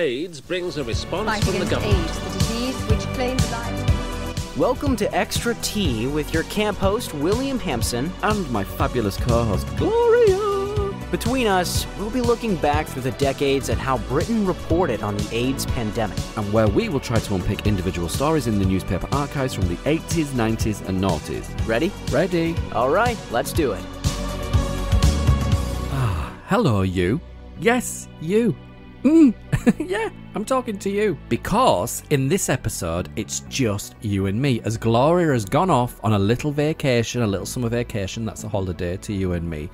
AIDS brings a response Fight from the government. AIDS, the disease which claims lives. Welcome to Extra Tea with your camp host, William Hampson. and my fabulous co-host Gloria. Between us, we'll be looking back through the decades at how Britain reported on the AIDS pandemic. And where we will try to unpick individual stories in the newspaper archives from the 80s, 90s, and noughties. Ready? Ready? All right, let's do it. Ah, hello, you. Yes, you. Mm. yeah, I'm talking to you. Because in this episode, it's just you and me. As Gloria has gone off on a little vacation, a little summer vacation, that's a holiday to you and me.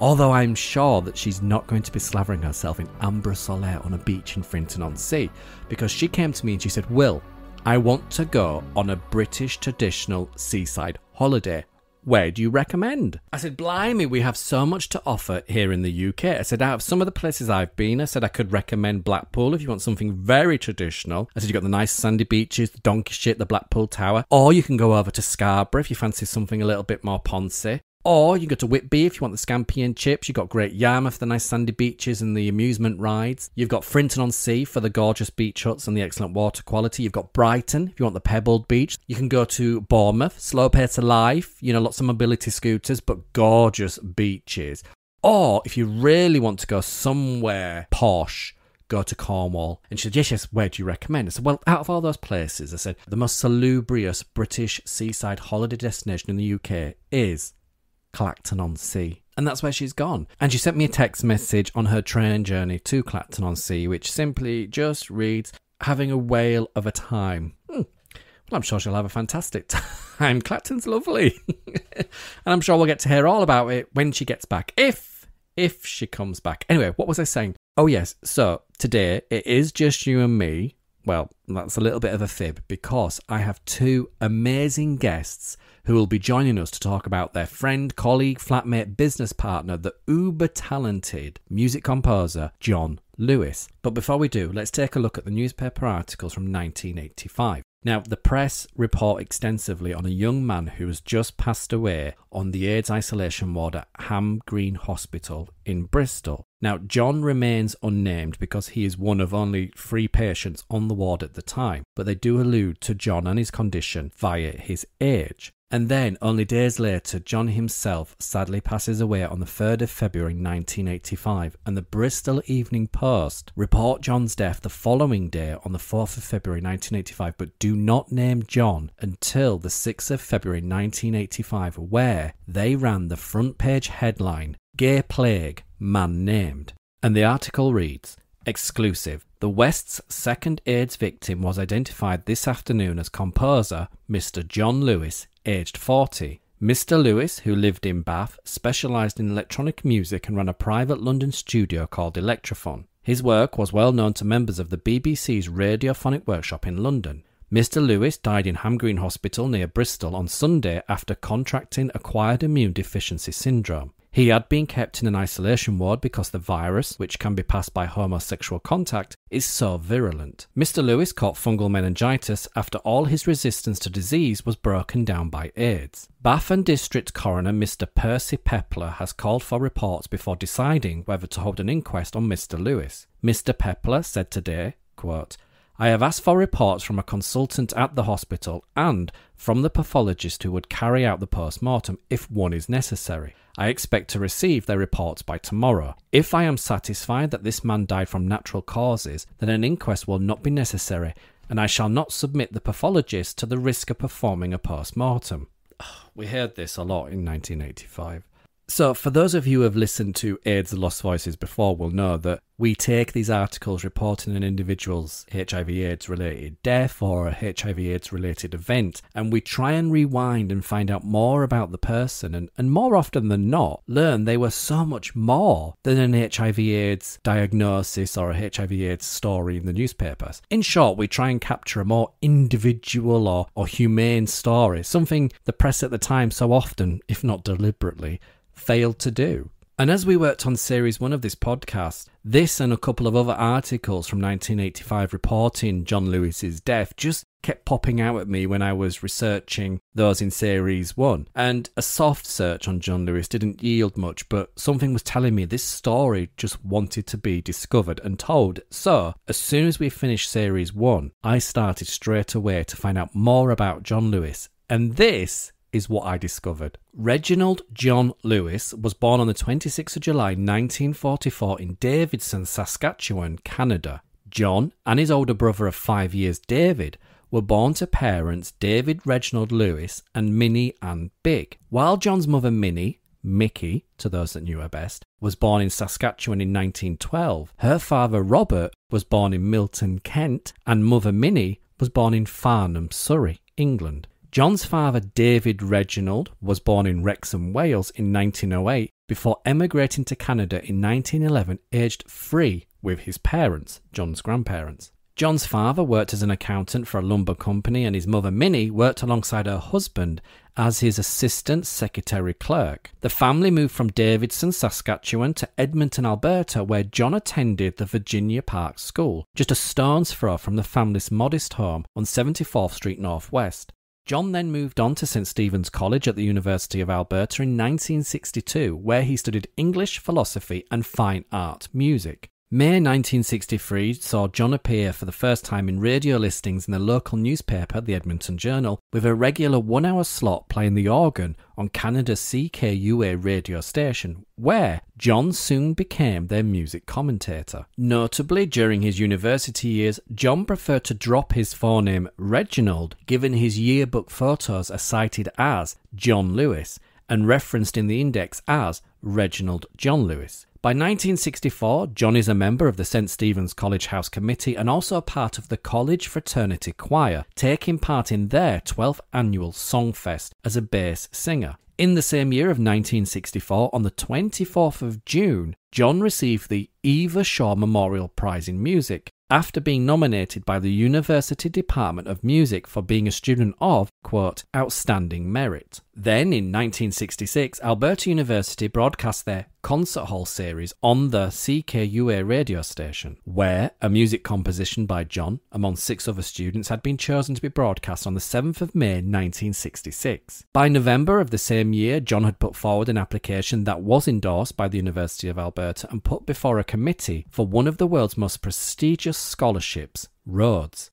Although I'm sure that she's not going to be slavering herself in ambre solaire on a beach in Frinton on Sea. Because she came to me and she said, Will, I want to go on a British traditional seaside holiday. Where do you recommend? I said, Blimey, we have so much to offer here in the UK. I said, out of some of the places I've been, I said I could recommend Blackpool if you want something very traditional. I said, you've got the nice sandy beaches, the donkey shit, the Blackpool Tower. Or you can go over to Scarborough if you fancy something a little bit more poncy. Or you can go to Whitby if you want the scampi and chips. You've got Great Yarmouth, the nice sandy beaches and the amusement rides. You've got Frinton on Sea for the gorgeous beach huts and the excellent water quality. You've got Brighton if you want the pebbled beach. You can go to Bournemouth, slow pace of life, you know, lots of mobility scooters, but gorgeous beaches. Or if you really want to go somewhere posh, go to Cornwall. And she said, Yes, yes, where do you recommend? I said, Well, out of all those places, I said, the most salubrious British seaside holiday destination in the UK is Clacton on Sea. And that's where she's gone. And she sent me a text message on her train journey to Clacton on Sea, which simply just reads, Having a whale of a time. Hmm. Well, I'm sure she'll have a fantastic time. Clacton's lovely. and I'm sure we'll get to hear all about it when she gets back. If, if she comes back. Anyway, what was I saying? Oh, yes. So today it is just you and me. Well, that's a little bit of a fib because I have two amazing guests who will be joining us to talk about their friend, colleague, flatmate, business partner, the uber talented music composer John Lewis. But before we do, let's take a look at the newspaper articles from 1985. Now, the press report extensively on a young man who has just passed away on the AIDS isolation ward at Ham Green Hospital in Bristol. Now, John remains unnamed because he is one of only three patients on the ward at the time, but they do allude to John and his condition via his age. And then, only days later, John himself sadly passes away on the 3rd of February 1985, and the Bristol Evening Post report John's death the following day on the 4th of February 1985, but do not name John until the 6th of February 1985, where they ran the front page headline Gay Plague, Man Named. And the article reads Exclusive. The West's second AIDS victim was identified this afternoon as composer Mr. John Lewis, aged 40. Mr. Lewis, who lived in Bath, specialised in electronic music and ran a private London studio called Electrophon. His work was well known to members of the BBC's Radiophonic Workshop in London. Mr. Lewis died in Ham Green Hospital near Bristol on Sunday after contracting acquired immune deficiency syndrome. He had been kept in an isolation ward because the virus, which can be passed by homosexual contact, is so virulent. Mr. Lewis caught fungal meningitis after all his resistance to disease was broken down by AIDS. Bath and District Coroner Mr. Percy Pepler has called for reports before deciding whether to hold an inquest on Mr. Lewis. Mr. Pepler said today, quote, I have asked for reports from a consultant at the hospital and from the pathologist who would carry out the post mortem if one is necessary. I expect to receive their reports by tomorrow. If I am satisfied that this man died from natural causes, then an inquest will not be necessary, and I shall not submit the pathologist to the risk of performing a post mortem. We heard this a lot in 1985. So, for those of you who have listened to AIDS Lost Voices before, will know that we take these articles reporting an individual's HIV AIDS related death or a HIV AIDS related event, and we try and rewind and find out more about the person, and, and more often than not, learn they were so much more than an HIV AIDS diagnosis or a HIV AIDS story in the newspapers. In short, we try and capture a more individual or, or humane story, something the press at the time so often, if not deliberately, failed to do. And as we worked on series one of this podcast, this and a couple of other articles from 1985 reporting John Lewis's death just kept popping out at me when I was researching those in series one. And a soft search on John Lewis didn't yield much, but something was telling me this story just wanted to be discovered and told. So, as soon as we finished series one, I started straight away to find out more about John Lewis. And this is what I discovered. Reginald John Lewis was born on the 26th of July 1944 in Davidson, Saskatchewan, Canada. John and his older brother of five years, David, were born to parents David Reginald Lewis and Minnie Ann Big. While John's mother Minnie, Mickey, to those that knew her best, was born in Saskatchewan in 1912, her father Robert was born in Milton, Kent, and mother Minnie was born in Farnham, Surrey, England. John's father, David Reginald, was born in Wrexham, Wales in 1908 before emigrating to Canada in 1911, aged three, with his parents, John's grandparents. John's father worked as an accountant for a lumber company, and his mother, Minnie, worked alongside her husband as his assistant secretary clerk. The family moved from Davidson, Saskatchewan to Edmonton, Alberta, where John attended the Virginia Park School, just a stone's throw from the family's modest home on 74th Street Northwest. John then moved on to St. Stephen's College at the University of Alberta in 1962, where he studied English, philosophy, and fine art music. May 1963 saw John appear for the first time in radio listings in the local newspaper, the Edmonton Journal, with a regular one hour slot playing the organ on Canada's CKUA radio station, where John soon became their music commentator. Notably, during his university years, John preferred to drop his forename Reginald, given his yearbook photos are cited as John Lewis and referenced in the index as Reginald John Lewis. By 1964, John is a member of the St. Stephen's College House Committee and also a part of the College Fraternity Choir, taking part in their 12th annual Songfest as a bass singer. In the same year of 1964, on the 24th of June, John received the Eva Shaw Memorial Prize in Music after being nominated by the University Department of Music for being a student of, quote, outstanding merit. Then in 1966, Alberta University broadcast their concert hall series on the CKUA radio station, where a music composition by John, among six other students, had been chosen to be broadcast on the 7th of May 1966. By November of the same year, John had put forward an application that was endorsed by the University of Alberta and put before a committee for one of the world's most prestigious scholarships, Rhodes.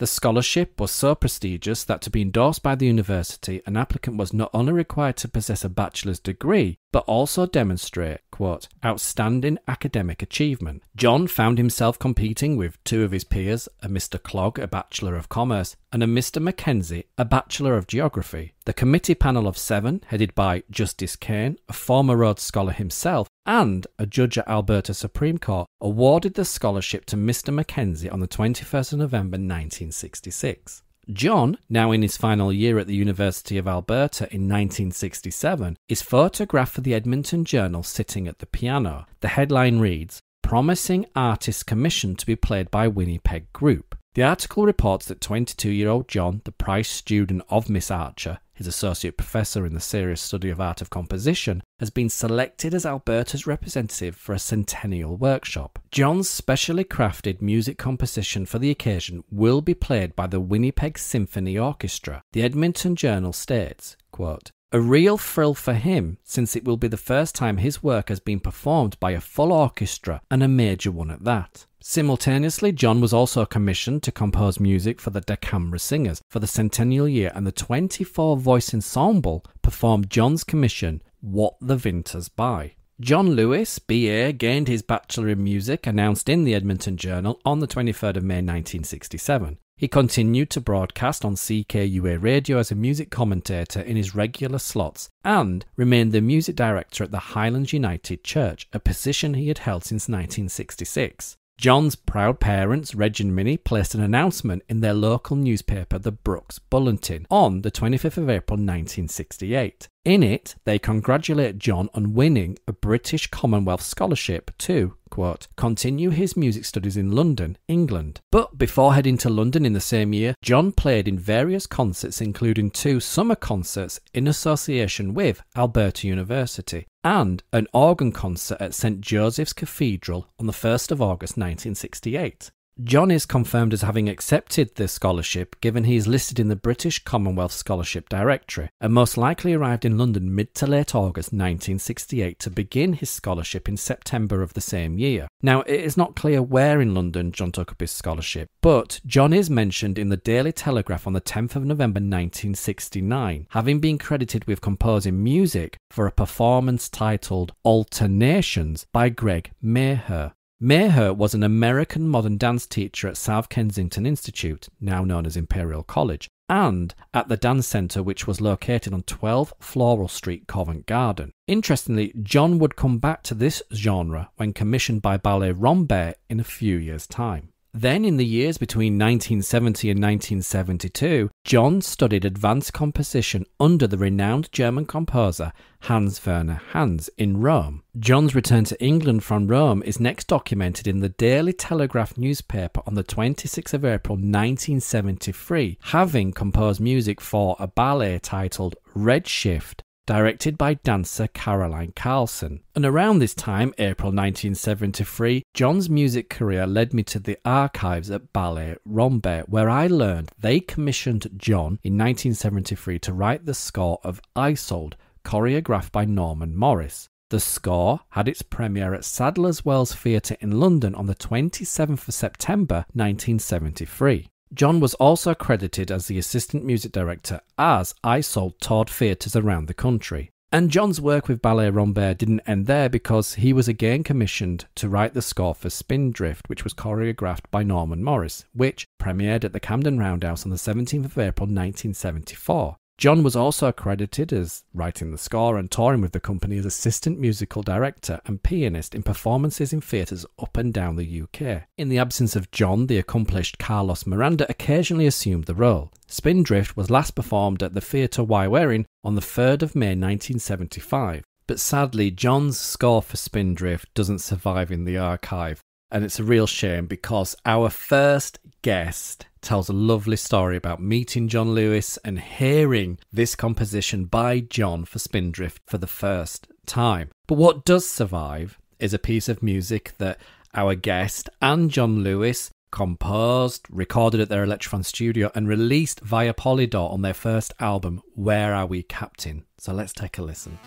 The scholarship was so prestigious that to be endorsed by the university, an applicant was not only required to possess a bachelor's degree, but also demonstrate, quote, outstanding academic achievement. John found himself competing with two of his peers, a Mr. Clogg, a Bachelor of Commerce, and a Mr. Mackenzie, a Bachelor of Geography. The committee panel of seven, headed by Justice Kane, a former Rhodes Scholar himself, and a judge at Alberta Supreme Court, awarded the scholarship to Mr. Mackenzie on the 21st of November 1966. John, now in his final year at the University of Alberta in 1967, is photographed for the Edmonton Journal sitting at the piano. The headline reads, Promising Artist Commission to be played by Winnipeg Group. The article reports that 22 year old John, the Price student of Miss Archer, his associate professor in the serious study of art of composition, has been selected as Alberta's representative for a centennial workshop. John's specially crafted music composition for the occasion will be played by the Winnipeg Symphony Orchestra. The Edmonton Journal states, quote, a real thrill for him, since it will be the first time his work has been performed by a full orchestra and a major one at that. Simultaneously, John was also commissioned to compose music for the Da Camera Singers for the centennial year, and the 24 voice ensemble performed John's commission, What the Vinters Buy. John Lewis, BA, gained his Bachelor in Music, announced in the Edmonton Journal on the 23rd of May 1967. He continued to broadcast on CKUA radio as a music commentator in his regular slots and remained the music director at the Highlands United Church, a position he had held since 1966. John's proud parents, Reg and Minnie, placed an announcement in their local newspaper, the Brooks Bulletin, on the 25th of April 1968. In it, they congratulate John on winning a British Commonwealth Scholarship to, quote, continue his music studies in London, England. But before heading to London in the same year, John played in various concerts, including two summer concerts in association with Alberta University and an organ concert at St. Joseph's Cathedral on the 1st of August 1968. John is confirmed as having accepted the scholarship given he is listed in the British Commonwealth Scholarship Directory and most likely arrived in London mid to late August 1968 to begin his scholarship in September of the same year. Now, it is not clear where in London John took up his scholarship, but John is mentioned in the Daily Telegraph on the 10th of November 1969, having been credited with composing music for a performance titled Alternations by Greg Maher. Maher was an American modern dance teacher at South Kensington Institute, now known as Imperial College, and at the dance centre which was located on 12 Floral Street, Covent Garden. Interestingly, John would come back to this genre when commissioned by Ballet Rambert in a few years' time. Then, in the years between 1970 and 1972, John studied advanced composition under the renowned German composer Hans Werner Henze in Rome. John's return to England from Rome is next documented in the Daily Telegraph newspaper on the 26th of April 1973, having composed music for a ballet titled Redshift directed by dancer Carolyn Carlson. And around this time, April 1973, John's music career led me to the archives at Ballet Rambert, where I learned they commissioned John in 1973 to write the score of Isolde, choreographed by Norman Morrice. The score had its premiere at Sadler's Wells Theatre in London on the 27th of September 1973. John was also credited as the assistant music director as Isolde Todd theatres around the country. And John's work with Ballet Rambert didn't end there because he was again commissioned to write the score for Spindrift, which was choreographed by Norman Morrice, which premiered at the Camden Roundhouse on the 17th of April 1974. John was also credited as writing the score and touring with the company as assistant musical director and pianist in performances in theatres up and down the UK. In the absence of John, the accomplished Carlos Miranda occasionally assumed the role. Spindrift was last performed at the Theatre Y Wearing on the 3rd of May 1975. But sadly, John's score for Spindrift doesn't survive in the archive, and it's a real shame because our first guest tells a lovely story about meeting John Lewis and hearing this composition by John for Spindrift for the first time. But what does survive is a piece of music that our guest and John Lewis composed, recorded at their Electrophon studio, and released via Polydor on their first album, Where Are We Captain? So let's take a listen.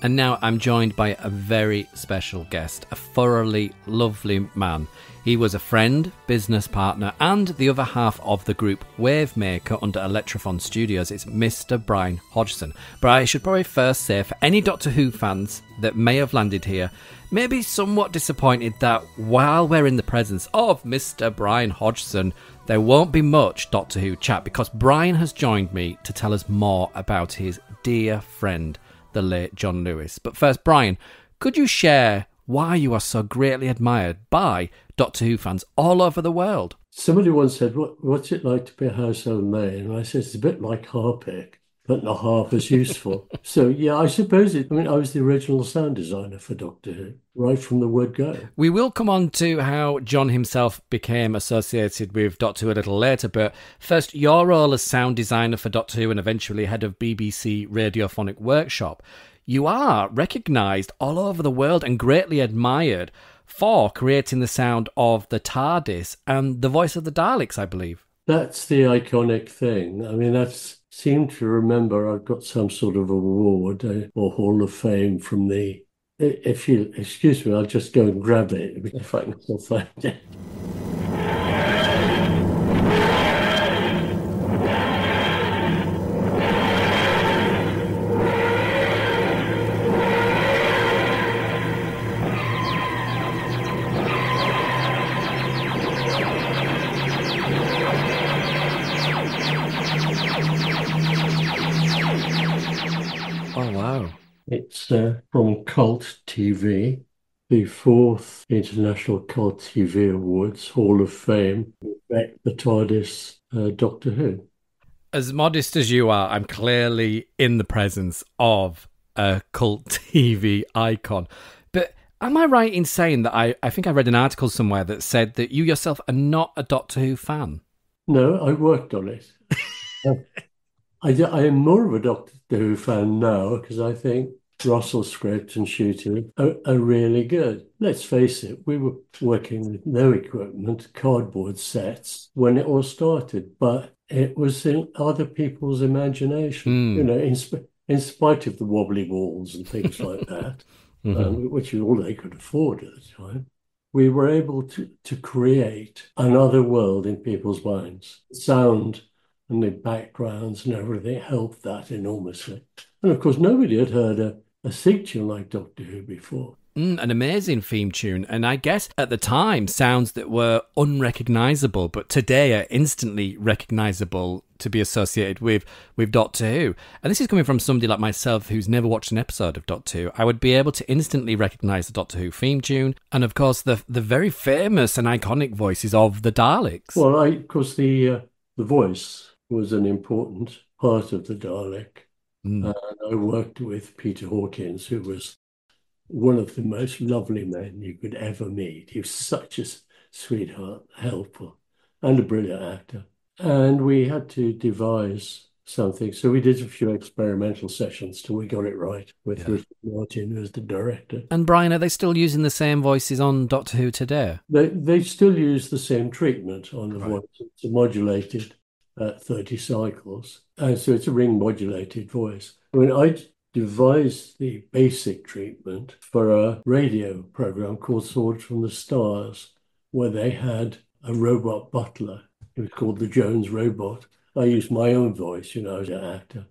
And now I'm joined by a very special guest, a thoroughly lovely man. He was a friend, business partner, and the other half of the group Wavemaker under Electrophon Studios. It's Mr. Brian Hodgson. But I should probably first say for any Doctor Who fans that may have landed here, maybe somewhat disappointed that while we're in the presence of Mr. Brian Hodgson, there won't be much Doctor Who chat because Brian has joined me to tell us more about his dear friend the late John Lewis. But first, Brian, could you share why you are so greatly admired by Doctor Who fans all over the world? Somebody once said, what, What's it like to be a household name? And I said, It's a bit like Harpic but not half as useful. so yeah, I suppose it. I mean, I was the original sound designer for Doctor Who right from the word go. We will come on to how John himself became associated with Doctor Who a little later, but first, your role as sound designer for Doctor Who and eventually head of BBC Radiophonic Workshop. You are recognised all over the world and greatly admired for creating the sound of the TARDIS and the voice of the Daleks, I believe. That's the iconic thing. I mean, that's seem to remember I've got some sort of award uh, or Hall of Fame from the. If you excuse me, I'll just go and grab it if I can still find it. It's uh, from Cult TV, the fourth International Cult TV Awards Hall of Fame, back the TARDIS uh, Doctor Who. As modest as you are, I'm clearly in the presence of a cult TV icon. But am I right in saying that I, I think I read an article somewhere that said that you yourself are not a Doctor Who fan? No, I worked on it. I, I am more of a Doctor Who fan now because I think Russell's script and shooting are, are, really good. Let's face it, we were working with no equipment, cardboard sets when it all started, but it was in other people's imagination, mm. you know, in, in spite of the wobbly walls and things like that, mm-hmm. um, which is all they could afford at the time. We were able to, to create another world in people's minds. Sound and the backgrounds and everything helped that enormously. And of course, nobody had heard a, a signature like Doctor Who before. Mm, an amazing theme tune, and I guess at the time, sounds that were unrecognizable, but today are instantly recognizable to be associated with with Doctor Who. And this is coming from somebody like myself who's never watched an episode of Doctor Who. I would be able to instantly recognize the Doctor Who theme tune, and of course the the very famous and iconic voices of the Daleks. Well, I, of course the uh, the voice was an important part of the Dalek. Mm. And I worked with Peter Hawkins, who was one of the most lovely men you could ever meet. He was such a sweetheart, helpful, and a brilliant actor. And we had to devise something. So we did a few experimental sessions till we got it right with yeah. Richard Martin, who was the director. And Brian, are they still using the same voices on Doctor Who today? They they still use the same treatment on the right. voice. It's modulated at 30 cycles. And so it's a ring modulated voice. I mean, I devised the basic treatment for a radio program called Swords from the Stars, where they had a robot butler. It was called the Jones Robot. I used my own voice, you know, as an actor.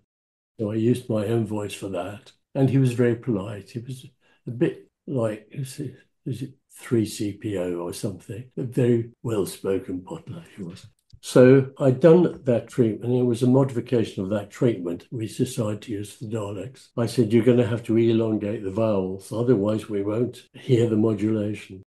So I used my own voice for that. And he was very polite. He was a bit like, is it, is it 3CPO or something? A very well spoken butler he was. So I'd done that treatment. It was a modification of that treatment we decided to use for Daleks. I said, you're going to have to elongate the vowels, otherwise we won't hear the modulation.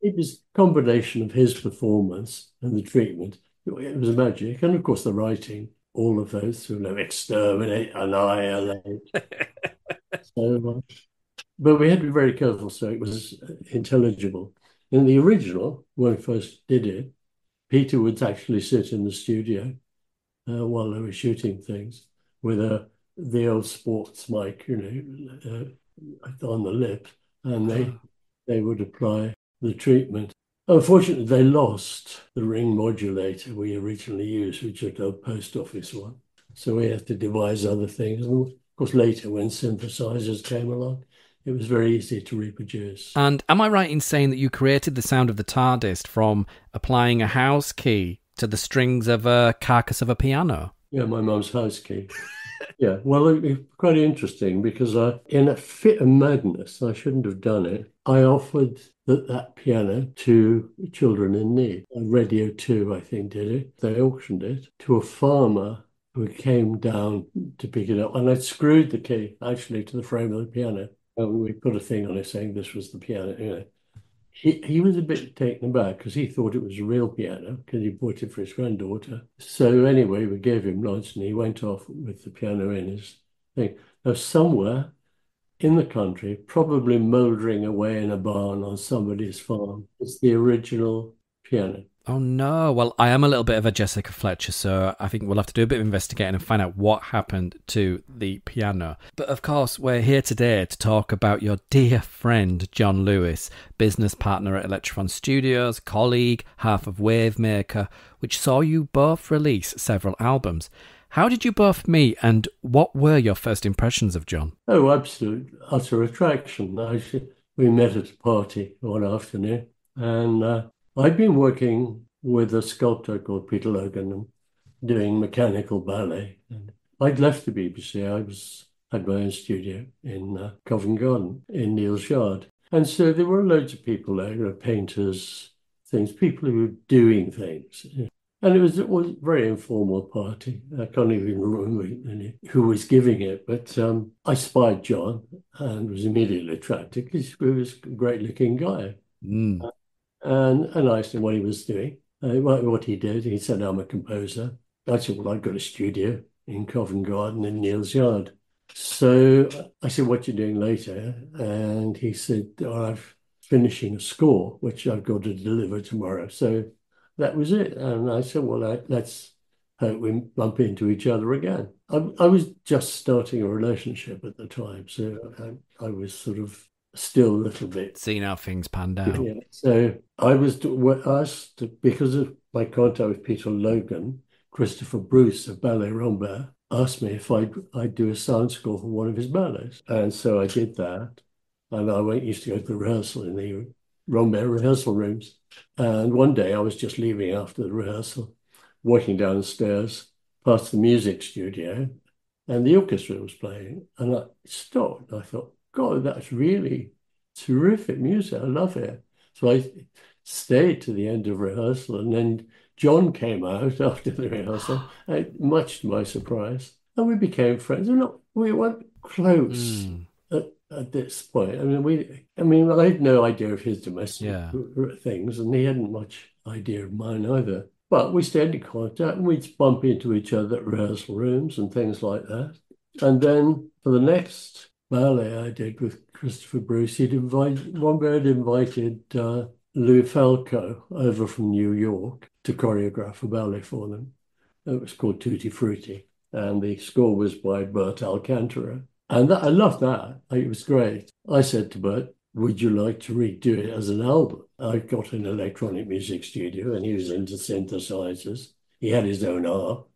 It was a combination of his performance and the treatment. It was magic. And of course, the writing, all of those, you know, exterminate, annihilate. so much. But we had to be very careful so it was intelligible. In the original, when we first did it, Peter would actually sit in the studio uh, while they were shooting things with a the old sports mic, you know, uh, on the lip, and they they would apply the treatment. Unfortunately, they lost the ring modulator we originally used, which was a post office one. So we had to devise other things. And of course, later when synthesizers came along, it was very easy to reproduce. And am I right in saying that you created the sound of the TARDIS from applying a house key to the strings of a carcass of a piano? Yeah, my mum's house key. yeah, well, it, it's quite interesting because I, in a fit of madness, I shouldn't have done it. I offered that, that piano to children in need. Radio 2, I think, did it. They auctioned it to a farmer who came down to pick it up. And I screwed the key actually to the frame of the piano. We put a thing on it saying this was the piano. You know, he he was a bit taken aback because he thought it was a real piano because he bought it for his granddaughter. So anyway, we gave him lunch and he went off with the piano in his thing. Now somewhere in the country, probably mouldering away in a barn on somebody's farm, is the original piano. Oh no. Well, I am a little bit of a Jessica Fletcher, so I think we'll have to do a bit of investigating and find out what happened to the piano. But of course, we're here today to talk about your dear friend John Lewis, business partner at Electrophon Studios, colleague, half of Wavemaker, which saw you both release several albums. How did you both meet, and what were your first impressions of John? Oh, absolute utter attraction. Actually, we met at a party one afternoon, and uh, I'd been working with a sculptor called Peter Logan doing mechanical ballet. And I'd left the BBC. I was had my own studio in uh, Covent Garden in Neal's Yard. And so there were loads of people there, you know, painters, things, people who were doing things. And it was, it was a very informal party. I can't even remember who was giving it, but um, I spied John and was immediately attracted because he was a great looking guy. Mm. And, and I asked him what he was doing, uh, what he did. He said, I'm a composer. I said, Well, I've got a studio in Covent Garden in Neal's Yard. So I said, What you doing later? And he said, oh, I'm finishing a score, which I've got to deliver tomorrow. So that was it. And I said, Well, let's hope we bump into each other again. I, I was just starting a relationship at the time, so I, I was sort of still a little bit. Seeing how things panned out. Yeah. So I was asked because of my contact with Peter Logan, Christopher Bruce of Ballet Rambert asked me if I'd, I'd do a sound score for one of his ballets. And so I did that. And I went, used to go to the rehearsal in the Rambert rehearsal rooms. And one day I was just leaving after the rehearsal, walking downstairs past the music studio, and the orchestra was playing. And I stopped. I thought, God, that's really terrific music. I love it. So I stayed to the end of rehearsal, and then John came out after the rehearsal, much to my surprise, and we became friends. We're not, we weren't close mm. at, at, this point. I mean, we, I mean, I had no idea of his domestic yeah. things, and he hadn't much idea of mine either. But we stayed in contact, and we'd bump into each other at rehearsal rooms and things like that. And then for the next ballet I did with Christopher Bruce, he'd invited, Rambert had invited uh, Louis Falco over from New York to choreograph a ballet for them. It was called Tutti Frutti, and the score was by Burt Alcantara. And that, I loved that. It was great. I said to Burt, would you like to redo it as an album? I got an electronic music studio and he was into synthesizers. He had his own art,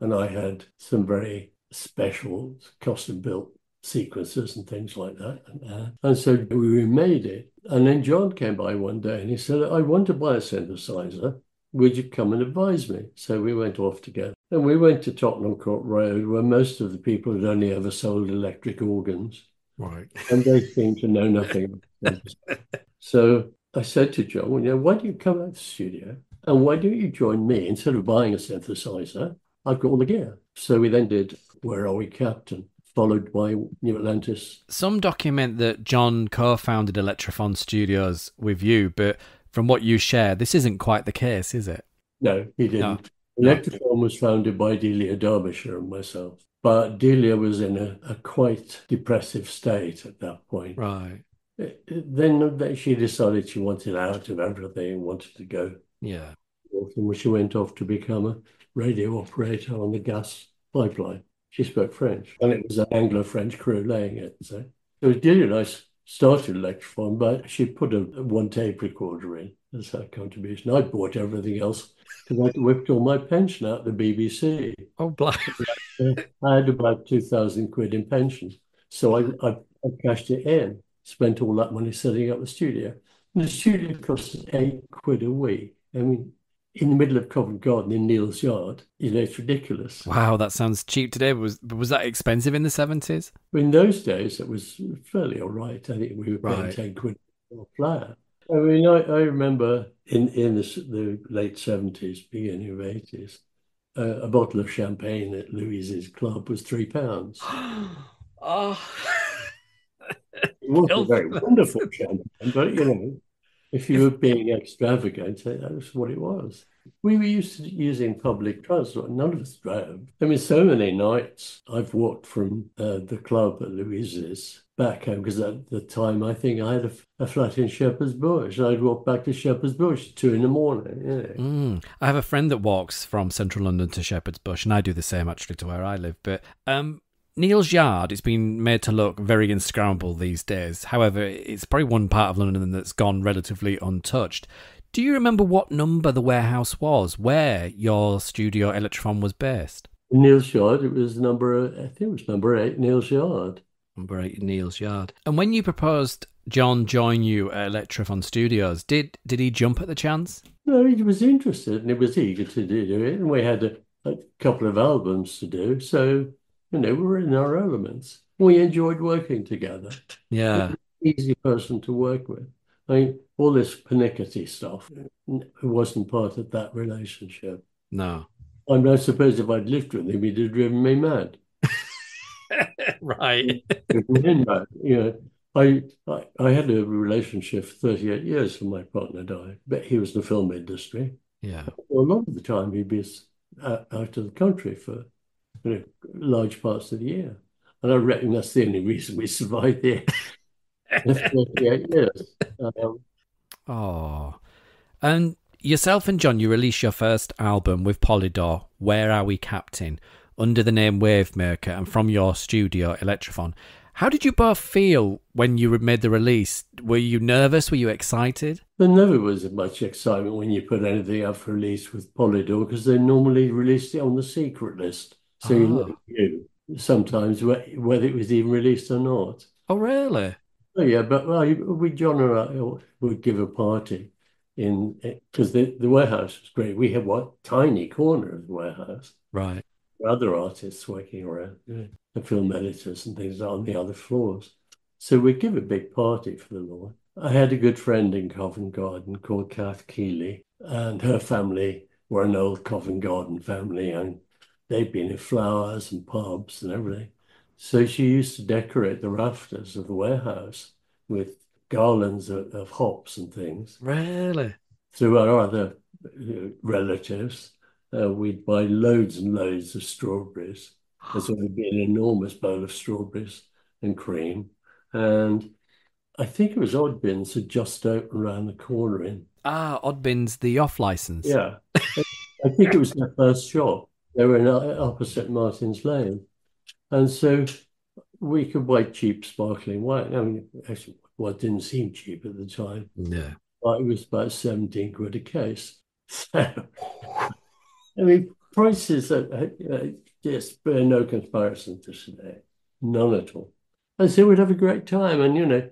and I had some very special custom built sequences and things like that. And, uh, and so we made it. And then John came by one day and he said, I want to buy a synthesizer. Would you come and advise me? So we went off together. And we went to Tottenham Court Road, where most of the people had only ever sold electric organs. Right. And they seemed to know nothing. so I said to John, well, you know, why don't you come out to the studio and why don't you join me instead of buying a synthesizer? I've got all the gear. So we then did Where Are We Captain? Followed by New Atlantis. Some document that John co founded Electrophon Studios with you, but from what you share, this isn't quite the case, is it? No, he didn't. No. Electrophon was founded by Delia Derbyshire and myself. But Delia was in a, a quite depressive state at that point. Right. Then she decided she wanted out of everything and wanted to go. Yeah. And she went off to become a radio operator on the gas pipeline she spoke French, and it was an Anglo-French crew laying it. So it was really nice. Started Electrophon, but she put a, one tape recorder in as her contribution. I bought everything else because I whipped all my pension out the BBC. Oh, black! I had about two thousand quid in pension, so I, I, I cashed it in. Spent all that money setting up the studio. And the studio cost eight quid a week. I mean, in the middle of Covent Garden in Neal's Yard. You know, it's ridiculous. Wow, that sounds cheap today. Was was that expensive in the seventies? In those days, it was fairly all right. I think we were paying right. ten quid for a flyer. I mean, I, I remember in in the, the late seventies, beginning of eighties, uh, a bottle of champagne at Louise's club was three pounds. oh. it was a very wonderful champagne, but you know, if you were being extravagant, that's what it was. We were used to using public transport. None of us drove. I mean, so many nights I've walked from uh, the club at Louise's back home because at the time I think I had a, a, flat in Shepherd's Bush. I'd walk back to Shepherd's Bush two in the morning. Mm. I have a friend that walks from central London to Shepherd's Bush, and I do the same actually to where I live. But um, Neal's Yard has been made to look very Instagrammable these days. However, it's probably one part of London that's gone relatively untouched. Do you remember what number the warehouse was where your studio Electrophon was based? Neal's Yard. It was number, I think it was number eight, Neal's Yard. Number eight, Neal's Yard. And when you proposed John join you at Electrophon Studios, did did he jump at the chance? No, he was interested and he was eager to do it. And we had a, a couple of albums to do. So you know, we were in our elements. We enjoyed working together. Yeah. Easy person to work with. I mean, all this pernickety stuff it wasn't part of that relationship. No. I mean, I suppose if I'd lived with him, he'd have driven me mad. right. mad. You know, I, I, I had a relationship for 38 years when my partner died, but he was in the film industry. Yeah. Well, a lot of the time he'd be out of the country for you know, large parts of the year. And I reckon that's the only reason we survived here. 38 years. Um, oh. And yourself and John, you released your first album with Polydor, Where Are We Captain, under the name Wavemaker and from your studio, Electrophon. How did you both feel when you made the release? Were you nervous? Were you excited? There never was much excitement when you put anything up for release with Polydor because they normally released it on the secret list. So you Ah. knew sometimes whether it was even released or not. Oh, really? Oh yeah, but well, we John and I would give a party in because the, the warehouse was great. We had what tiny corner of the warehouse. Right. Other artists working around, the film editors and things on the other floors. So we'd give a big party for the Lord. I had a good friend in Covent Garden called Kath Keeley, and her family were an old Covent Garden family, and they'd been in flowers and pubs and everything. So she used to decorate the rafters of the warehouse with garlands of, of hops and things. Really? Through our other uh, relatives, uh, we'd buy loads and loads of strawberries. And so it'd be an enormous bowl of strawberries and cream. And I think it was Oddbins had just opened around the corner in. Ah, Oddbins, the off license. Yeah. I think it was their first shop. They were in opposite Martin's Lane. And so we could buy cheap sparkling wine. I mean, actually, well, it didn't seem cheap at the time. Yeah. But it was about 17 quid a case. So, I mean, prices are uh, just bear no comparison to today. None at all. And so we'd have a great time. And, you know,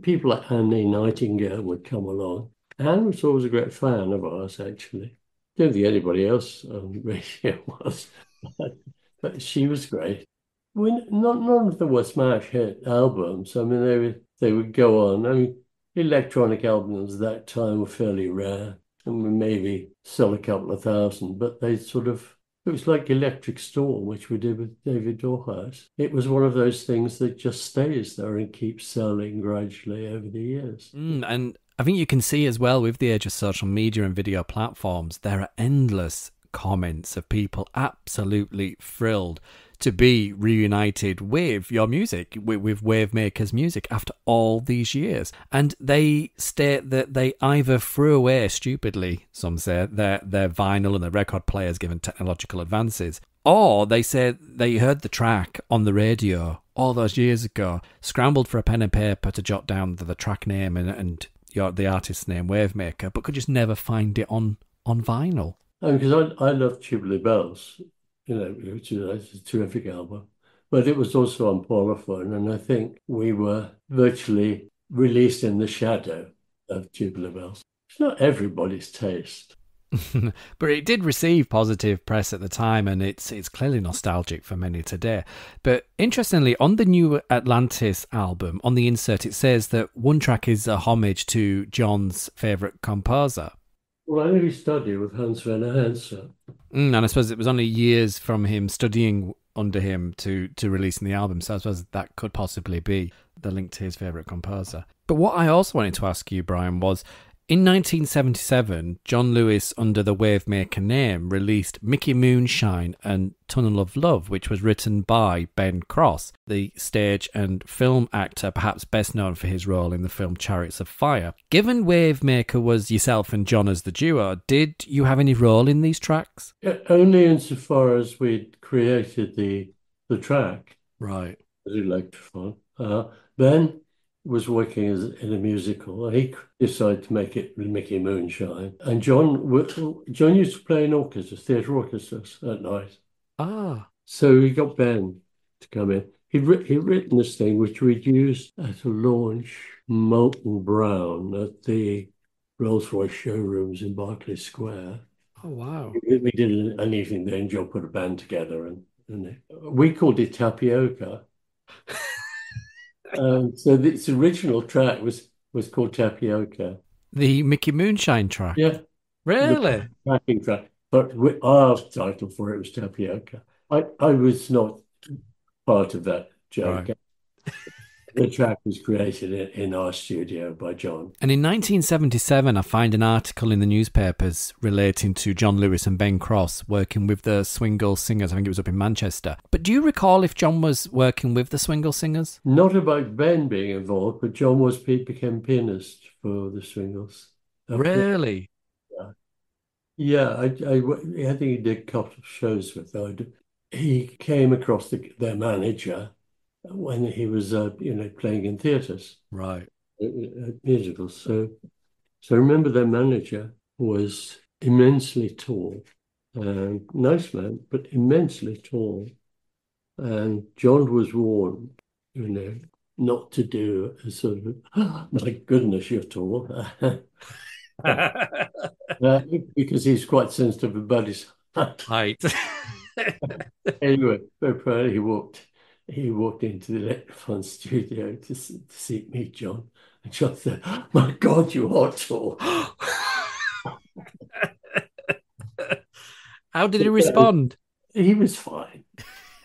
people like Annie Nightingale would come along. Anne was always a great fan of ours, actually. Don't think anybody else on the radio was, but, but she was great. We, not, none of them were smash hit albums. I mean, they would, they would go on. I mean, electronic albums at that time were fairly rare and we maybe sell a couple of thousand, but they sort of, it was like Electric Storm, which we did with David Vorhaus. It was one of those things that just stays there and keeps selling gradually over the years. Mm, and I think you can see as well with the age of social media and video platforms, there are endless comments of people absolutely thrilled to be reunited with your music, with, with Wavemakers music after all these years. And they state that they either threw away stupidly, some say, their, their vinyl and their record players given technological advances, or they said they heard the track on the radio all those years ago, scrambled for a pen and paper to jot down the, the track name and, and your, the artist's name, Wavemaker, but could just never find it on, on vinyl. because I, I love Tubular Bells, you know, which is a terrific album, but it was also on Polyphone, and I think we were virtually released in the shadow of Tubular Bells. It's not everybody's taste. but it did receive positive press at the time, and it's it's clearly nostalgic for many today. But interestingly, on the new Atlantis album, on the insert, it says that one track is a homage to John's favorite composer. Well, I only studied with Hans Werner Henze. Mm, and I suppose it was only years from him studying under him to to releasing the album, so I suppose that could possibly be the link to his favorite composer. But what I also wanted to ask you, Brian, was in 1977, John Lewis, under the Wavemaker name, released Mickey Moonshine and Tunnel of Love, which was written by Ben Cross, the stage and film actor perhaps best known for his role in the film Chariots of Fire. Given Wavemaker was yourself and John as the duo, did you have any role in these tracks? Only insofar as we'd created the the track, Right. as Electrophon. Uh, ben was working as, in a musical. and He decided to make it with Mickey Moonshine. And John, w- John used to play in orchestras, theatre orchestras at night. Ah. So he got Ben to come in. He'd, he'd written this thing which we'd used at a launch, Molton Brown, at the Rolls Royce showrooms in Berkeley Square. Oh wow. We, we did an, an evening there, and John put a band together, and, and we called it Tapioca. um, so this original track was was called Tapioca. The Mickey Moonshine track. Yeah, Really? backing track. But we, our title for it was Tapioca. I, I was not part of that joke. Right. The track was created in, our studio by John. And in 1977, I find an article in the newspapers relating to John Lewis and Ben Cross working with the Swingle Singers. I think it was up in Manchester. But do you recall if John was working with the Swingle Singers? Not about Ben being involved, but John was became pianist for the Swingles. Really? Yeah. Yeah, I, I, I think he did a couple of shows with them. He came across the, their manager when he was, uh, you know, playing in theatres, Right. uh, uh, musicals. So, so I remember their manager was immensely tall, and nice man, but immensely tall. And John was warned, you know, not to do a sort of, "Oh, my goodness, you're tall. Uh, because he's quite sensitive about his Height. anyway. Very proud he walked. He walked into the Electrophon studio to, to see me, John, and John said, "My God, you are tall." How did he respond? He was fine.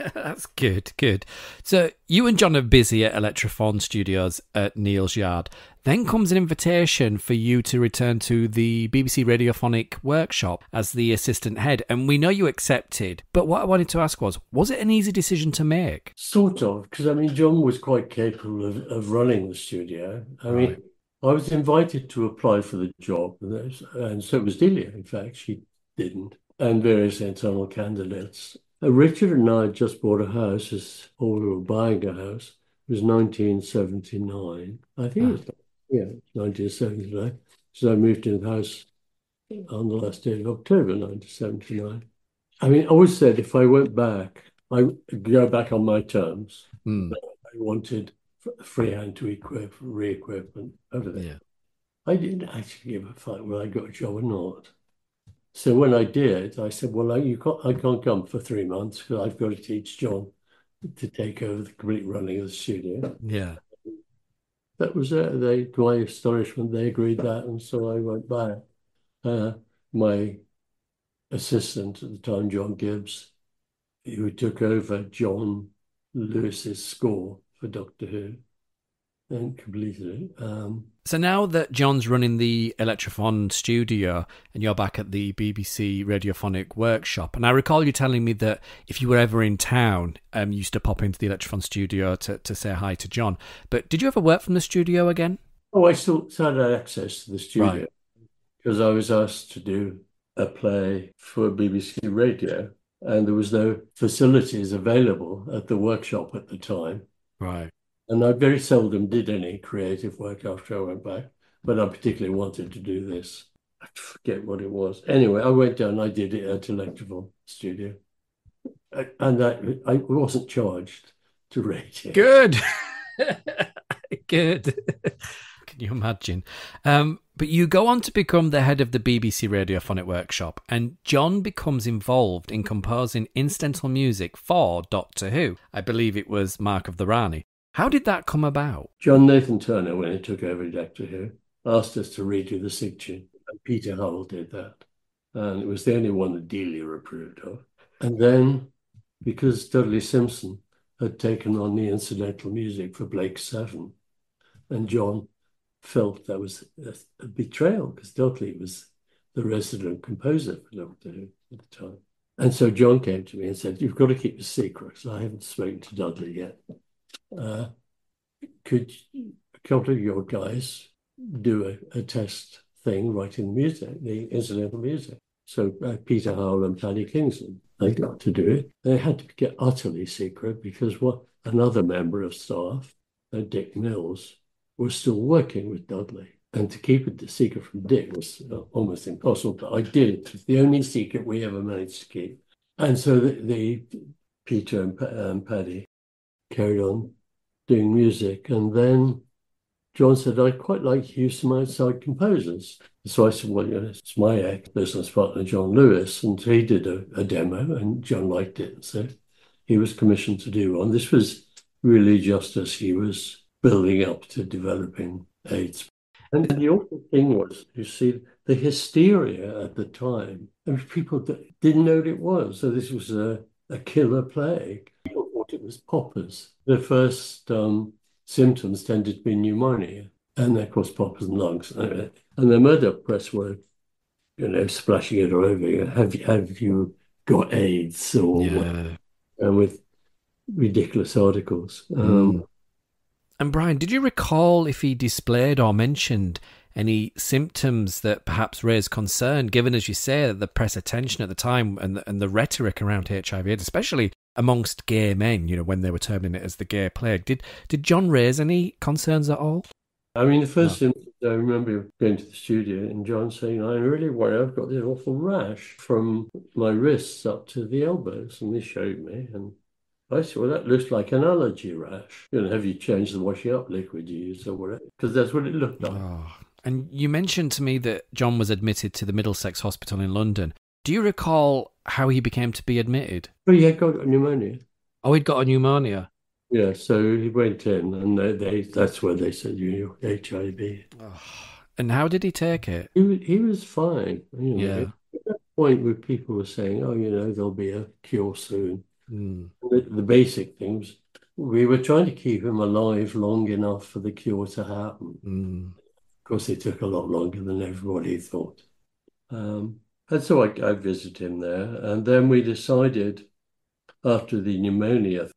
That's good, good. So you and John are busy at Electrophon Studios at Neal's Yard. Then comes an invitation for you to return to the BBC Radiophonic Workshop as the assistant head, and we know you accepted. But what I wanted to ask was, was it an easy decision to make? Sort of, because I mean, John was quite capable of, of running the studio. I mean, I was invited to apply for the job, and so was Delia. In fact, she didn't, and various internal candidates. Uh, Richard and I had just bought a house, as, or we were buying a house. It was 1979. I think it was, yeah, 1979. So I moved in the house on the last day of October 1979. I mean, I always said if I went back, I go back on my terms. Hmm, I wanted freehand to equip, re-equip, and everything. yeah. I didn't actually give a fuck whether I got a job or not. So when I did, I said, "Well, I, you can't, I can't come for three months because I've got to teach John to take over the complete running of the studio." Yeah. That was it. They, to my astonishment, they agreed that, and so I went back. Uh, my assistant at the time, John Gibbs, who took over John Lewis's score for Doctor Who and completed it. Um, So now that John's running the Electrophon studio and you're back at the BBC Radiophonic Workshop, and I recall you telling me that if you were ever in town, um, you used to pop into the Electrophon studio to, to say hi to John. But did you ever work from the studio again? oh, I still had access to the studio Right. because I was asked to do a play for BBC Radio, and there was no facilities available at the workshop at the time. Right. And I very seldom did any creative work after I went back, but I particularly wanted to do this. I forget what it was. Anyway, I went down, I did it at Electrical Studio. I- And I, I wasn't charged to rate it. Good. Good. Can you imagine? Um, but you go on to become the head of the BBC Radiophonic Workshop, and John becomes involved in composing incidental music for Doctor Who. I believe it was Mark of the Rani. How did that come about? John Nathan Turner, when he took over Doctor Who, asked us to redo the sig tune. And Peter Howell did that. And it was the only one that Delia approved of. And then, because Dudley Simpson had taken on the incidental music for Blake Seven, and John felt that was a, a betrayal because Dudley was the resident composer for Doctor Who at the time. And so John came to me and said, You've got to keep the secret. So I haven't spoken to Dudley yet. Uh, could a couple of your guys do a, a test thing writing music, the incidental music? So uh, Peter Howell and Paddy Kingsland, they got to do it. They had to get utterly secret because what another member of staff, uh, Dick Mills, was still working with Dudley. And to keep it secret from Dick was uh, almost impossible. But I did it. It was the only secret we ever managed to keep. And so the, the Peter and, and Paddy carried on doing music. And then John said, I'd quite like to use some outside composers. So I said, Well, you know, it's my ex business partner, John Lewis. And he did a, a demo, and John liked it. So he was commissioned to do one. This was really just as he was building up to developing AIDS. And the awful thing was, you see, the hysteria at the time. I mean, people didn't know what it was. So this was a, a killer plague. It was poppers. The first um, symptoms tended to be pneumonia, and of course, poppers and lungs. And the Murdoch press were, you know, splashing it all over you. Have you, have you got AIDS? Or Yeah. and with ridiculous articles. Um, And Brian, did you recall if he displayed or mentioned any symptoms that perhaps raised concern, given, as you say, the press attention at the time and the, and the rhetoric around HIV/AIDS, especially amongst gay men, you know, when they were terming it as the gay plague. Did did John raise any concerns at all? I mean, the first no. I remember going to the studio and John saying, "I really worry. I've got this awful rash from my wrists up to the elbows," and he showed me, and I said, "Well, that looks like an allergy rash. You know, have you changed the washing up liquid you use or whatever? Because that's what it looked like." Oh. And you mentioned to me that John was admitted to the Middlesex Hospital in London. Do you recall how he became to be admitted? Well, he had got pneumonia. Oh, he'd got a pneumonia. Yeah, so he went in, and they, they that's where they said you HIV. Oh. And how did he take it? He, he was fine. You know, yeah. At that point where people were saying, "Oh, you know, there'll be a cure soon," mm. the, the basic things we were trying to keep him alive long enough for the cure to happen. Mm. Of course, it took a lot longer than everybody thought. Um, and so I, I visited him there, and then we decided after the pneumonia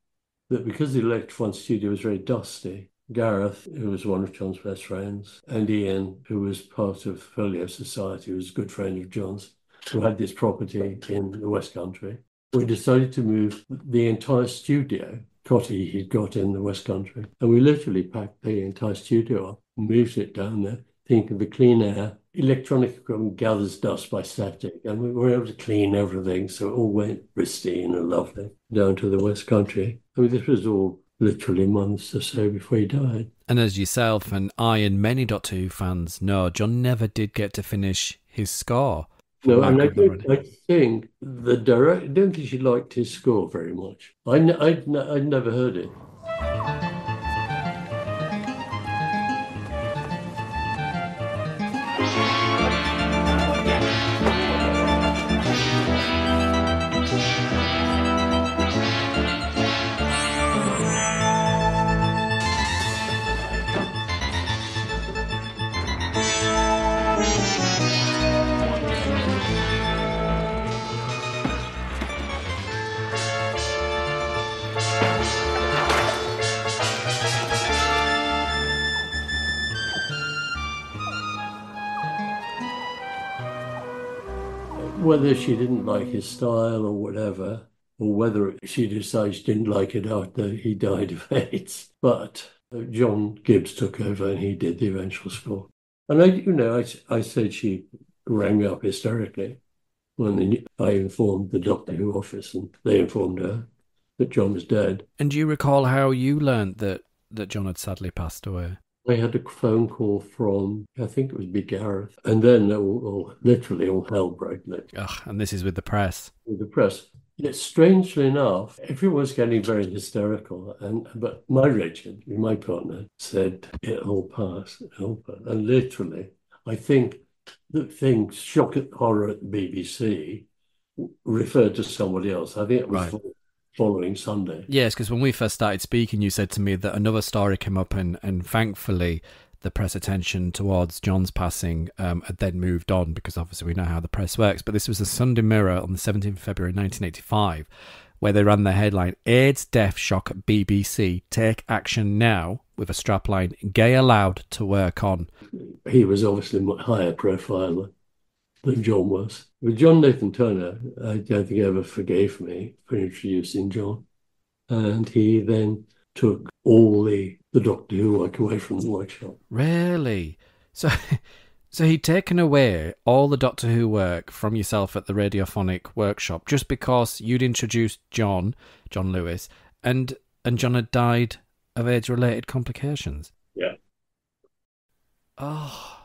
that because the Electrophon studio was very dusty, Gareth, who was one of John's best friends, and Ian, who was part of Folio Society, who was a good friend of John's, who had this property in the West Country, we decided to move the entire studio, cotty he'd got in the West Country, and we literally packed the entire studio up, moved it down there, thinking the clean air electronic equipment gathers dust by static, and we were able to clean everything, so it all went pristine and lovely down to the West Country. I mean, this was all literally months or so before he died. And as yourself and I and many Doctor Who fans know, John never did get to finish his score. No, and I, think, I think the director, I don't think she liked his score very much. I, I'd, I'd never heard it. Whether she didn't like his style or whatever, or whether she decided she didn't like it after he died of AIDS. But John Gibbs took over and he did the eventual score. And I, you know, I, I said she rang me up hysterically when I informed the Doctor Who office and they informed her that John was dead. And do you recall how you learnt that, that John had sadly passed away? I had a phone call from, I think it was Big Gareth, and then all, all, literally all hell broke loose. Ugh, and this is with the press. With the press. Yet strangely enough, everyone's getting very hysterical. And but my Richard, my partner, said it'll pass, it'll pass. And literally, I think the thing shock and horror at the BBC referred to somebody else. I think it was right following Sunday. Yes, because when we first started speaking, you said to me that another story came up, and, and thankfully, the press attention towards John's passing um, had then moved on because obviously we know how the press works. But this was the Sunday Mirror on the 17th of February 1985, where they ran the headline AIDS death shock at BBC, take action now, with a strapline gay allowed to work on. He was obviously much higher profile than John was. With John Nathan Turner, I don't think he ever forgave me for introducing John. And he then took all the, the Doctor Who work away from the workshop. Really? So so he'd taken away all the Doctor Who work from yourself at the radiophonic workshop just because you'd introduced John, John Lewis, and and John had died of AIDS related complications. Yeah. Oh.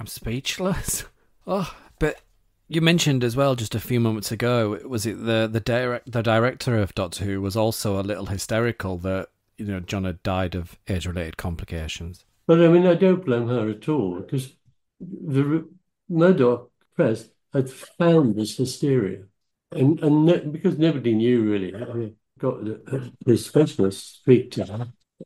I'm speechless. Oh, but you mentioned as well just a few moments ago. Was it the the direct the director of Doctor Who was also a little hysterical that you know John had died of age related complications. But I mean, I don't blame her at all because the Murdoch press had found this hysteria, and and because nobody knew really, I got the, the specialist speak to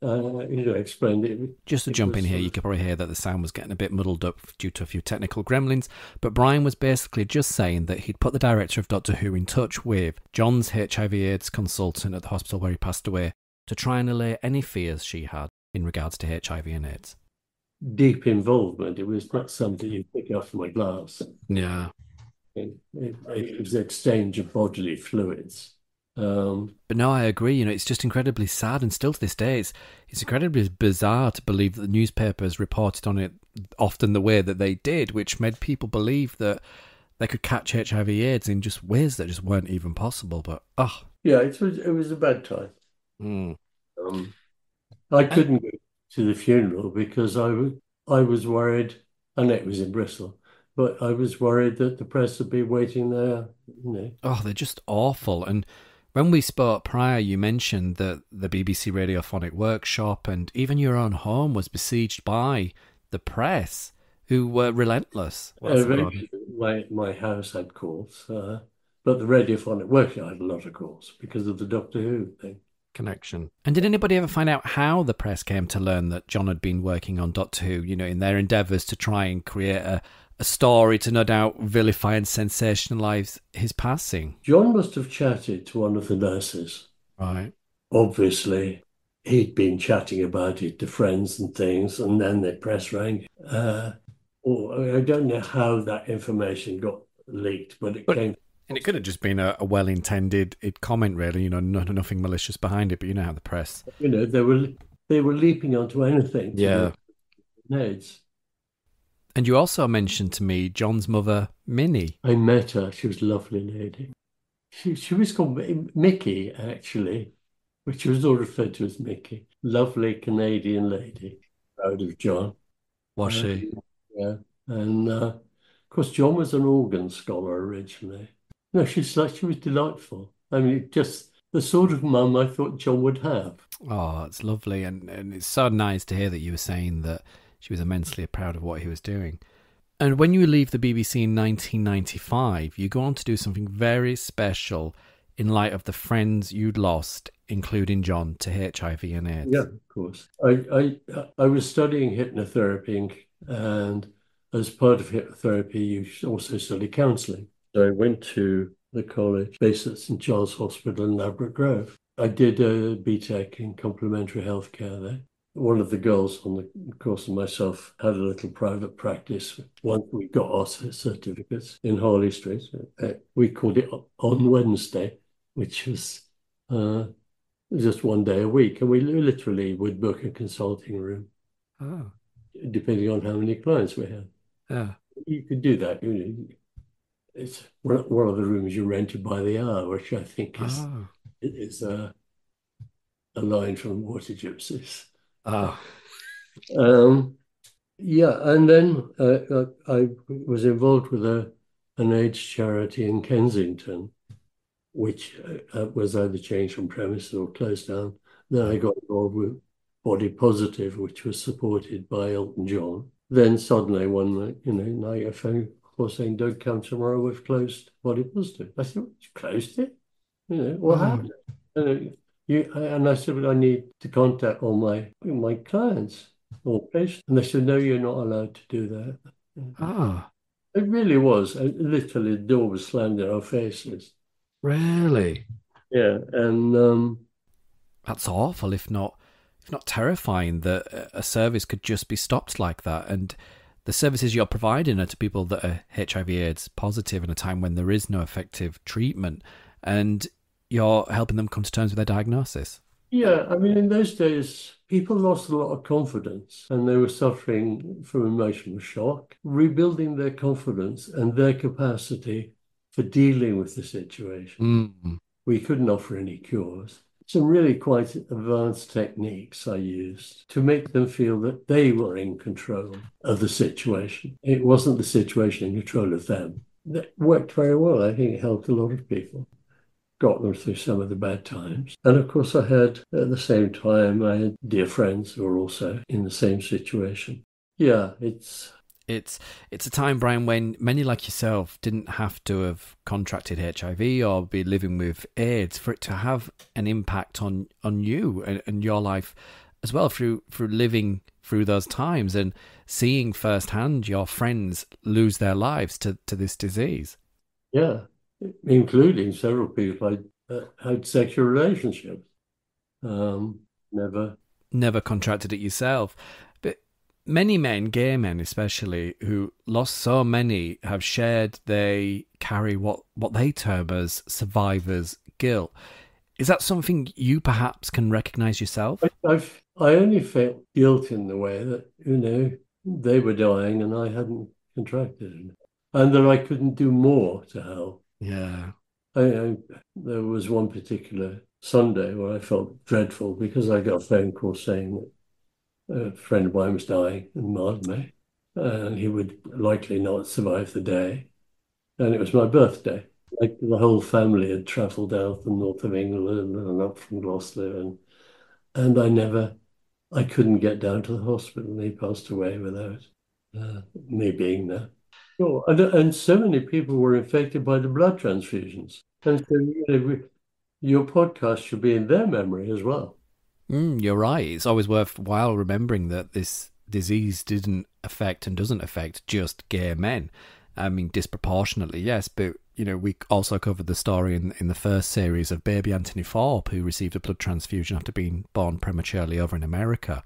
uh, you know, explained it. Just to it jump was, in here, you could probably hear that the sound was getting a bit muddled up due to a few technical gremlins, but Brian was basically just saying that he'd put the director of Doctor Who in touch with John's HIV/AIDS consultant at the hospital where he passed away to try and allay any fears she had in regards to HIV and AIDS. deep involvement. It was not something you pick up from a glass. Yeah. It, it, it was exchange of bodily fluids. Um, But no, I agree. You know, it's just incredibly sad, and still to this day, it's it's incredibly bizarre to believe that the newspapers reported on it often the way that they did, which made people believe that they could catch HIV/AIDS in just ways that just weren't even possible. But oh, yeah, it was it was a bad time. mm, Um, I couldn't go to the funeral because I was I was worried, and it was in Bristol, but I was worried that the press would be waiting there. You know, oh, they're just awful. And when we spoke prior, you mentioned that the BBC Radiophonic Workshop and even your own home was besieged by the press, who were relentless. eventually my my house had calls, uh, but the radiophonic workshop had a lot of calls because of the Doctor Who thing. connection. And did anybody ever find out how the press came to learn that John had been working on Doctor Who, you know, in their endeavours to try and create a, a story to no doubt vilify and sensationalise his passing? John must have chatted to one of the nurses. Right. Obviously, he'd been chatting about it to friends and things, and then the press rang. Uh, or I don't know how that information got leaked, but it But- came. And it could have just been a, a well intended comment, really, you know, no, nothing malicious behind it, but you know how the press. You know, they were they were leaping onto anything. Yeah. make Neds. And you also mentioned to me John's mother, Minnie. I met her. She was a lovely lady. She she was called Mickey actually, but she was all referred to as Mickey. Lovely Canadian lady, proud of John. Was she? Yeah, and uh, of course John was an organ scholar originally. No, she's like she was delightful. I mean, just the sort of mum I thought John would have. Oh, it's lovely. And, and it's so nice to hear that you were saying that she was immensely proud of what he was doing. And when you leave the BBC in 1995, you go on to do something very special in light of the friends you'd lost, including John, to HIV and AIDS. Yeah, of course. I I I was studying hypnotherapy, and as part of hypnotherapy, you also study counselling. So I went to the college based at St Charles Hospital in Ladbroke Grove. I did a BTEC in complementary healthcare there. One of the girls on the course and myself had a little private practice. Once we got our certificates in Harley Street, uh, we called it on Wednesday, which was uh, just one day a week, and we literally would book a consulting room Oh, depending on how many clients we had. yeah. You could do that. You know, it's one one of the rooms you rented by the hour, which I think is Oh. is a a line from Water Gypsies. Oh. Um, yeah, and then uh, uh, I was involved with a an AIDS charity in Kensington, which uh, uh, was either changed from premises or closed down. Then I got involved with Body Positive, which was supported by Elton John. Then suddenly one night, you know, night I phoned call saying, "Don't come tomorrow. We've closed Body Positive." I said, "You closed it? You know, what Oh. happened?" And, uh, you, and I said, well, I need to contact all my my clients or patients. And they said, no, you're not allowed to do that. Ah, It really was. Literally, the door was slammed in our faces. really? Yeah. And um, That's awful, if not if not terrifying, that a- a service could just be stopped like that. And the services you're providing are to people that are HIV/AIDS positive in a time when there is no effective treatment, and you're helping them come to terms with their diagnosis. yeah, I mean, in those days, people lost a lot of confidence and they were suffering from emotional shock. Rebuilding their confidence and their capacity for dealing with the situation. Mm. we couldn't offer any cures. Some really quite advanced techniques I used to make them feel that they were in control of the situation. It wasn't the situation in control of them. That worked very well. I think it helped a lot of people. Got them through some of the bad times. And of course, I had at the same time, I had dear friends who were also in the same situation. Yeah, it's It's it's a time, Brian, when many like yourself didn't have to have contracted HIV or be living with AIDS for it to have an impact on on you and, and your life as well through through living through those times and seeing firsthand your friends lose their lives to, to this disease. Yeah, including several people I uh, had sexual relationships. Um, never. Never contracted it yourself. But many men, gay men especially, who lost so many, have shared they carry what, what they term as survivor's guilt. Is that something you perhaps can recognize yourself? I, I've I only felt guilt in the way that you know they were dying and I hadn't contracted it, and that I couldn't do more to help. Yeah. I, I, there was one particular Sunday where I felt dreadful because I got a phone call saying that a friend of mine was dying in May, and he would likely not survive the day. And it was my birthday. Like the whole family had travelled out the north of England and up from Gloucester, and and I never I couldn't get down to the hospital. He passed away without uh, me being there. Sure. And, and so many people were infected by the blood transfusions. And so, you know, your podcast should be in their memory as well. Mm, you're right. It's always worthwhile remembering that this disease didn't affect and doesn't affect just gay men. I mean, disproportionately, yes, but you know, we also covered the story in in the first series of baby Anthony Thorpe, who received a blood transfusion after being born prematurely over in America,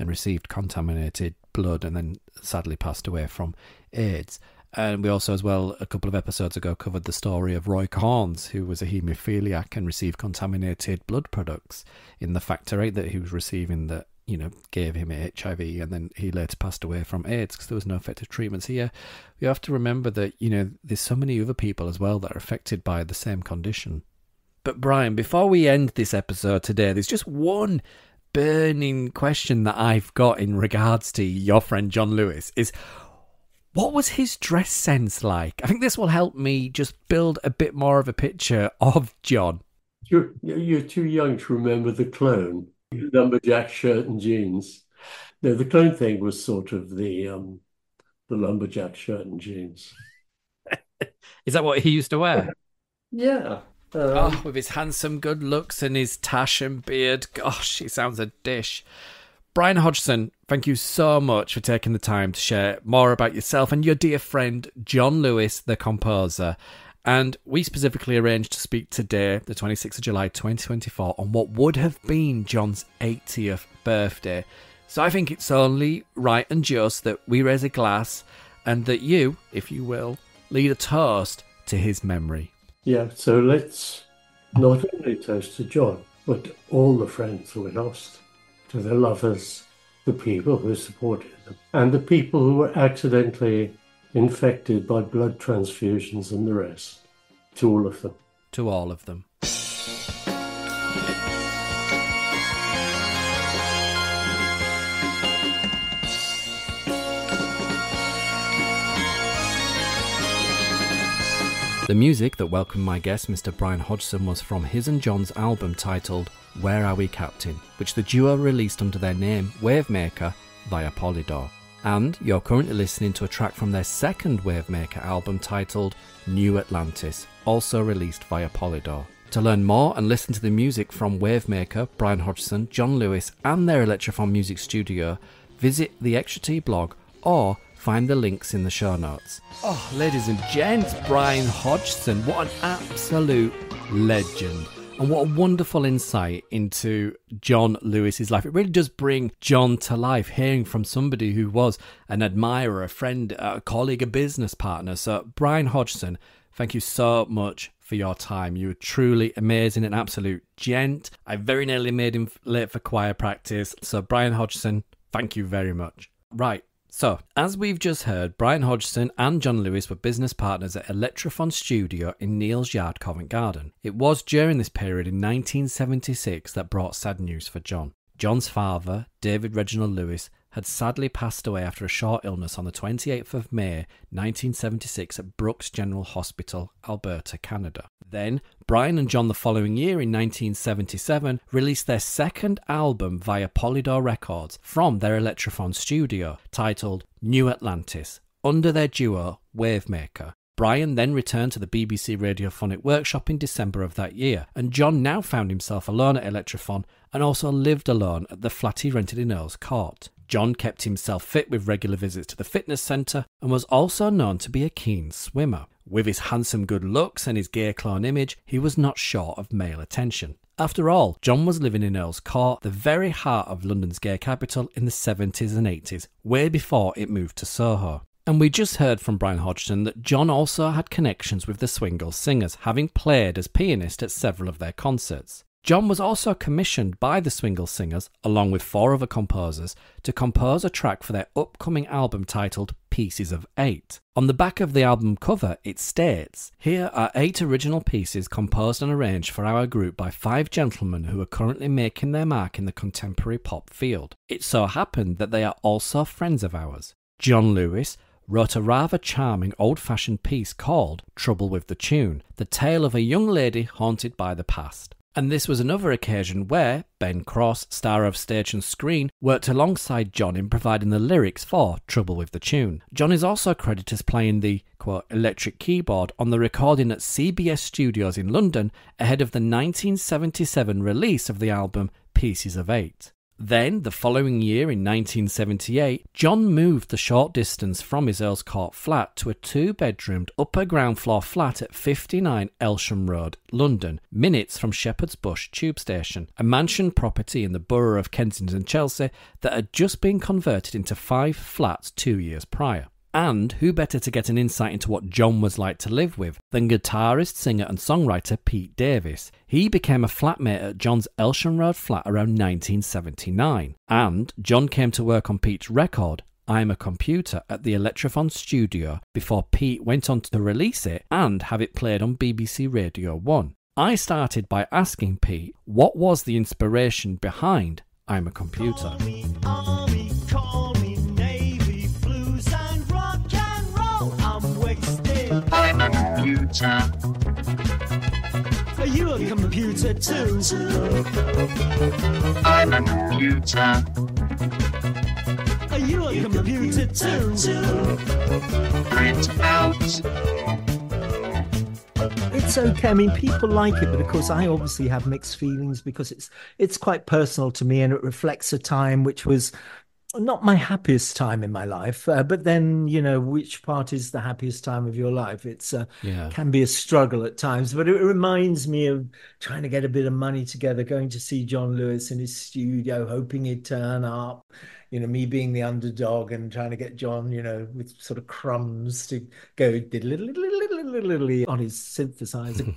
and received contaminated blood, and then sadly passed away from AIDS. And we also, as well, a couple of episodes ago, covered the story of Roy Corns, who was a haemophiliac and received contaminated blood products in the factor eight that he was receiving that you know, gave him HIV, and then he later passed away from AIDS because there was no effective treatments here. You have to remember that, you know, there's so many other people as well that are affected by the same condition. But Brian, before we end this episode today, there's just one burning question that I've got in regards to your friend John Lewis is what was his dress sense like? I think this will help me just build a bit more of a picture of John. You're, you're too young to remember the clone lumberjack shirt and jeans. No, the clone thing was sort of the um, the lumberjack shirt and jeans. Is that what he used to wear? Yeah. Um, oh, with his handsome good looks and his tash and beard. Gosh, he sounds a dish. Brian Hodgson, thank you so much for taking the time to share more about yourself and your dear friend John Lewis, the composer. And we specifically arranged to speak today, the 26th of July 2024, on what would have been John's 80th birthday. So I think it's only right and just that we raise a glass and that you, if you will, lead a toast to his memory. Yeah, so let's not only toast to John, but all the friends who were lost, to the lovers, the people who supported them, and the people who were accidentally infected by blood transfusions and the rest. To all of them. To all of them. The music that welcomed my guest, Mr. Brian Hodgson, was from his and John's album titled Where Are We Captain, which the duo released under their name Wavemaker via Polydor and you're currently listening to a track from their second Wavemaker album titled New Atlantis, also released via Polydor. To learn more and listen to the music from Wavemaker, Brian Hodgson, John Lewis, and their Electrophon Music Studio, visit the XTRA Tea blog or find the links in the show notes. Oh, ladies and gents, Brian Hodgson, what an absolute legend. And what a wonderful insight into John Lewis's life. It really does bring John to life, hearing from somebody who was an admirer, a friend, a colleague, a business partner. So, Brian Hodgson, thank you so much for your time. You were truly amazing, an absolute gent. I very nearly made him late for choir practice. So, Brian Hodgson, thank you very much. Right, so, as we've just heard, Brian Hodgson and John Lewis were business partners at Electrophon Studio in Neal's Yard, Covent Garden. It was during this period in 1976 that brought sad news for John. John's father, David Reginald Lewis, had sadly passed away after a short illness on the 28th of May 1976 at Brooks General Hospital, Alberta, Canada. Then, Brian and John the following year in 1977 released their second album via Polydor Records from their Electrophon studio, titled New Atlantis, under their duo Wavemaker. Brian then returned to the BBC Radiophonic Workshop in December of that year, and John now found himself alone at Electrophon and also lived alone at the flat he rented in Earl's Court. John kept himself fit with regular visits to the fitness centre and was also known to be a keen swimmer. With his handsome good looks and his gay clone image, he was not short of male attention. After all, John was living in Earl's Court, the very heart of London's gay capital, in the 70s and 80s, way before it moved to Soho. And we just heard from Brian Hodgson that John also had connections with the Swingle Singers, having played as pianist at several of their concerts. John was also commissioned by the Swingle Singers, along with four other composers, to compose a track for their upcoming album titled Pieces of Eight. On the back of the album cover, it states Here are eight original pieces composed and arranged for our group by five gentlemen who are currently making their mark in the contemporary pop field. It so happened that they are also friends of ours. John Lewis, wrote a rather charming old fashioned piece called Trouble with the Tune, the tale of a young lady haunted by the past. And this was another occasion where Ben Cross, star of stage and screen, worked alongside John in providing the lyrics for Trouble with the Tune. John is also credited as playing the quote, electric keyboard on the recording at CBS Studios in London ahead of the 1977 release of the album Pieces of Eight. Then, the following year in 1978, John moved the short distance from his Earl's Court flat to a two bedroomed upper ground floor flat at 59 Elsham Road, London, minutes from Shepherd's Bush tube station, a mansion property in the borough of Kensington, Chelsea, that had just been converted into five flats two years prior. And who better to get an insight into what John was like to live with than guitarist, singer, and songwriter Pete Davis? He became a flatmate at John's Elsham Road flat around 1979, and John came to work on Pete's record, I'm a Computer, at the Electrophon studio before Pete went on to release it and have it played on BBC Radio 1. I started by asking Pete what was the inspiration behind I'm a Computer. Computer. Are you a computer too? I'm a computer. Are you a computer too? Print out. It's okay. I mean, people like it, but of course, I obviously have mixed feelings because it's it's quite personal to me, and it reflects a time which was not my happiest time in my life uh, but then you know which part is the happiest time of your life it's uh, Yeah. can be a struggle at times but it reminds me of trying to get a bit of money together going to see john lewis in his studio hoping he'd turn up you know me being the underdog and trying to get john you know with sort of crumbs to go on his synthesizer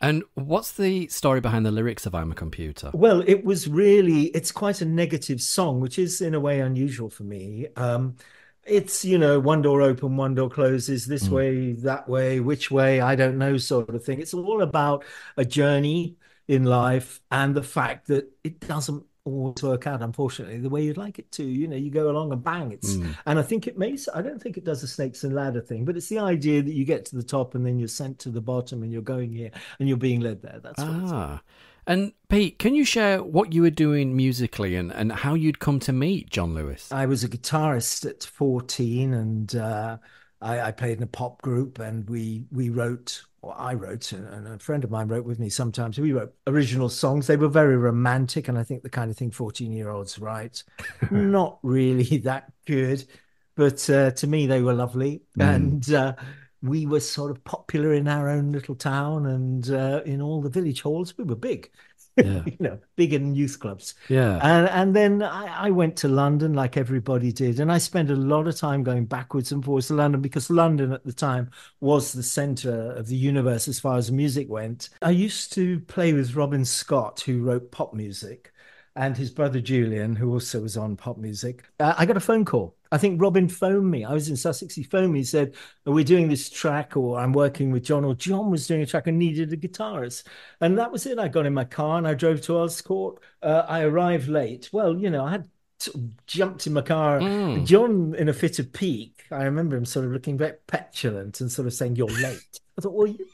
And what's the story behind the lyrics of I'm a Computer? Well, it was really, it's quite a negative song, which is in a way unusual for me. Um, it's, you know, one door open, one door closes, this Mm. way, that way, which way, I don't know, sort of thing. It's all about a journey in life and the fact that it doesn't always work out, unfortunately, the way you'd like it to. You know, you go along and bang, it's, Mm. and I think it may, I don't think it does a snakes and ladder thing, but it's the idea that you get to the top and then you're sent to the bottom and you're going here and you're being led there. That's what it's Ah. And Pete, can you share what you were doing musically and, and how you'd come to meet John Lewis? I was a guitarist at 14 and uh, I, I played in a pop group and we we wrote, I wrote, and a friend of mine wrote with me sometimes. We wrote original songs. They were very romantic and I think the kind of thing 14 year olds write. Not really that good, but uh, to me they were lovely. Mm. And uh, we were sort of popular in our own little town and uh, in all the village halls. We were big. Yeah. you know, big in youth clubs. Yeah. And and then I, I went to London like everybody did, and I spent a lot of time going backwards and forwards to London because London at the time was the centre of the universe as far as music went. I used to play with Robin Scott, who wrote pop music, and his brother Julian, who also was on pop music. Uh, I got a phone call. I think Robin phoned me. I was in Sussex. He phoned me. He said, "Are we doing this track, or I'm working with John, or John was doing a track and needed a guitarist." And that was it. I got in my car and I drove to Earl's Court. Uh, I arrived late. Well, you know, I had sort of jumped in my car. Mm. John, in a fit of pique, I remember him sort of looking very petulant and sort of saying, "You're late." I thought, well, you.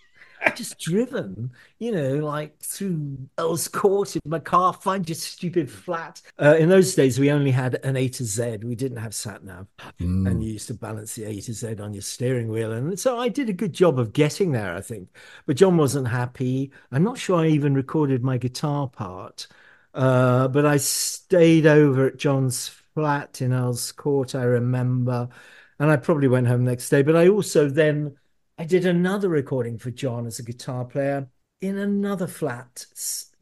Just driven, you know, like through Earl's Court in my car, find your stupid flat. Uh, in those days, we only had an A to Z. We didn't have sat nav Mm. and you used to balance the A to Z on your steering wheel. And so I did a good job of getting there, I think. But John wasn't happy. I'm not sure I even recorded my guitar part, uh, but I stayed over at John's flat in Earl's Court, I remember. And I probably went home next day. But I also then I did another recording for John as a guitar player in another flat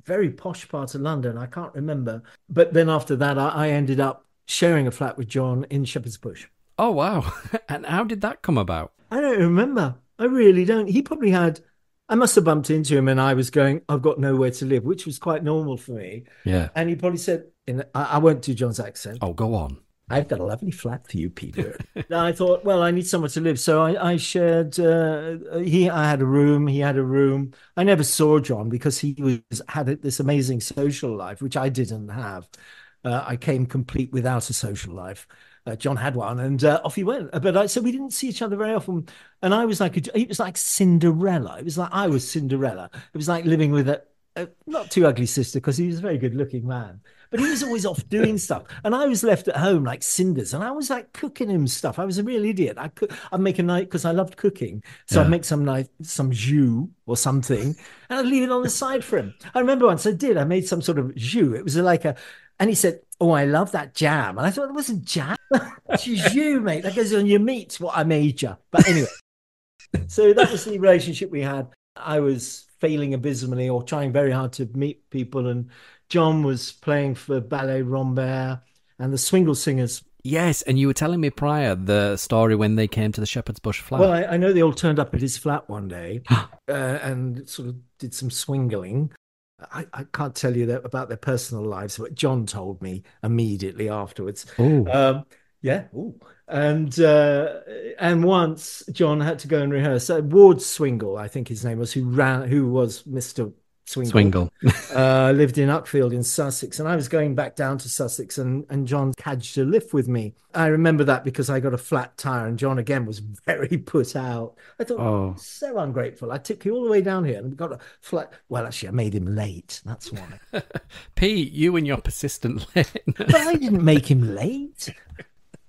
very posh part of London. I can't remember. But then after that, I, I ended up sharing a flat with John in Shepherd's Bush. Oh, wow. and how did that come about? I don't remember. I really don't. He probably had. I must have bumped into him, and I was going. I've got nowhere to live, which was quite normal for me. Yeah. And he probably said, "In I, I won't do John's accent. Oh, go on. I've got a lovely flat for you, Peter." I thought, well, I need somewhere to live, so I, I shared. Uh, he, I had a room. He had a room. I never saw John because he was had this amazing social life, which I didn't have. Uh, I came complete without a social life. Uh, John had one, and uh, off he went. But I, so we didn't see each other very often. And I was like, a, it was like Cinderella. It was like I was Cinderella. It was like living with a, a not too ugly sister because he was a very good looking man. But he was always off doing stuff, and I was left at home like cinders. And I was like cooking him stuff. I was a real idiot. I could, I'd make a night because I loved cooking, so Yeah. I'd make some night some jus or something, and I'd leave it on the side for him. I remember once I did. I made some sort of jus. It was like a, and he said, "Oh, I love that jam," and I thought it wasn't jam. It's jus, mate. That goes on your meat. What I made you. But anyway, so that was the relationship we had. I was failing abysmally or trying very hard to meet people, and John was playing for Ballet Rambert and the Swingle Singers. Yes, and you were telling me prior the story when they came to the Shepherd's Bush flat. Well, I, I know they all turned up at his flat one day uh, and sort of did some swingling. I, I can't tell you that about their personal lives, but John told me immediately afterwards. Um, yeah. Ooh. And uh, and once John had to go and rehearse. Uh, Ward Swingle, I think his name was, who ran, who was Mister Swingle, Swingle. uh, lived in Uckfield in Sussex, and I was going back down to Sussex, and and John cadged a lift with me. I remember that because I got a flat tire, and John again was very put out. I thought, Oh. so ungrateful. I took you all the way down here, and we got a flat. Well, actually, I made him late. That's why. Pete, you and your persistent lane. but I didn't make him late.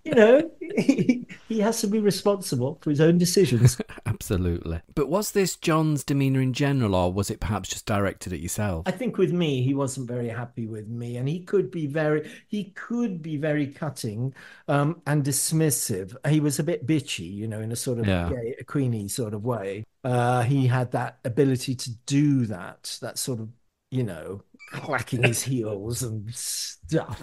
You know, he, he has to be responsible for his own decisions. Absolutely. But was this John's demeanour in general, or was it perhaps just directed at yourself? I think with me, he wasn't very happy with me, and he could be very, he could be very cutting um, and dismissive. He was a bit bitchy, you know, in a sort of Yeah. gay, queenie sort of way. Uh, he had that ability to do that, that sort of, you know, clacking his heels and stuff.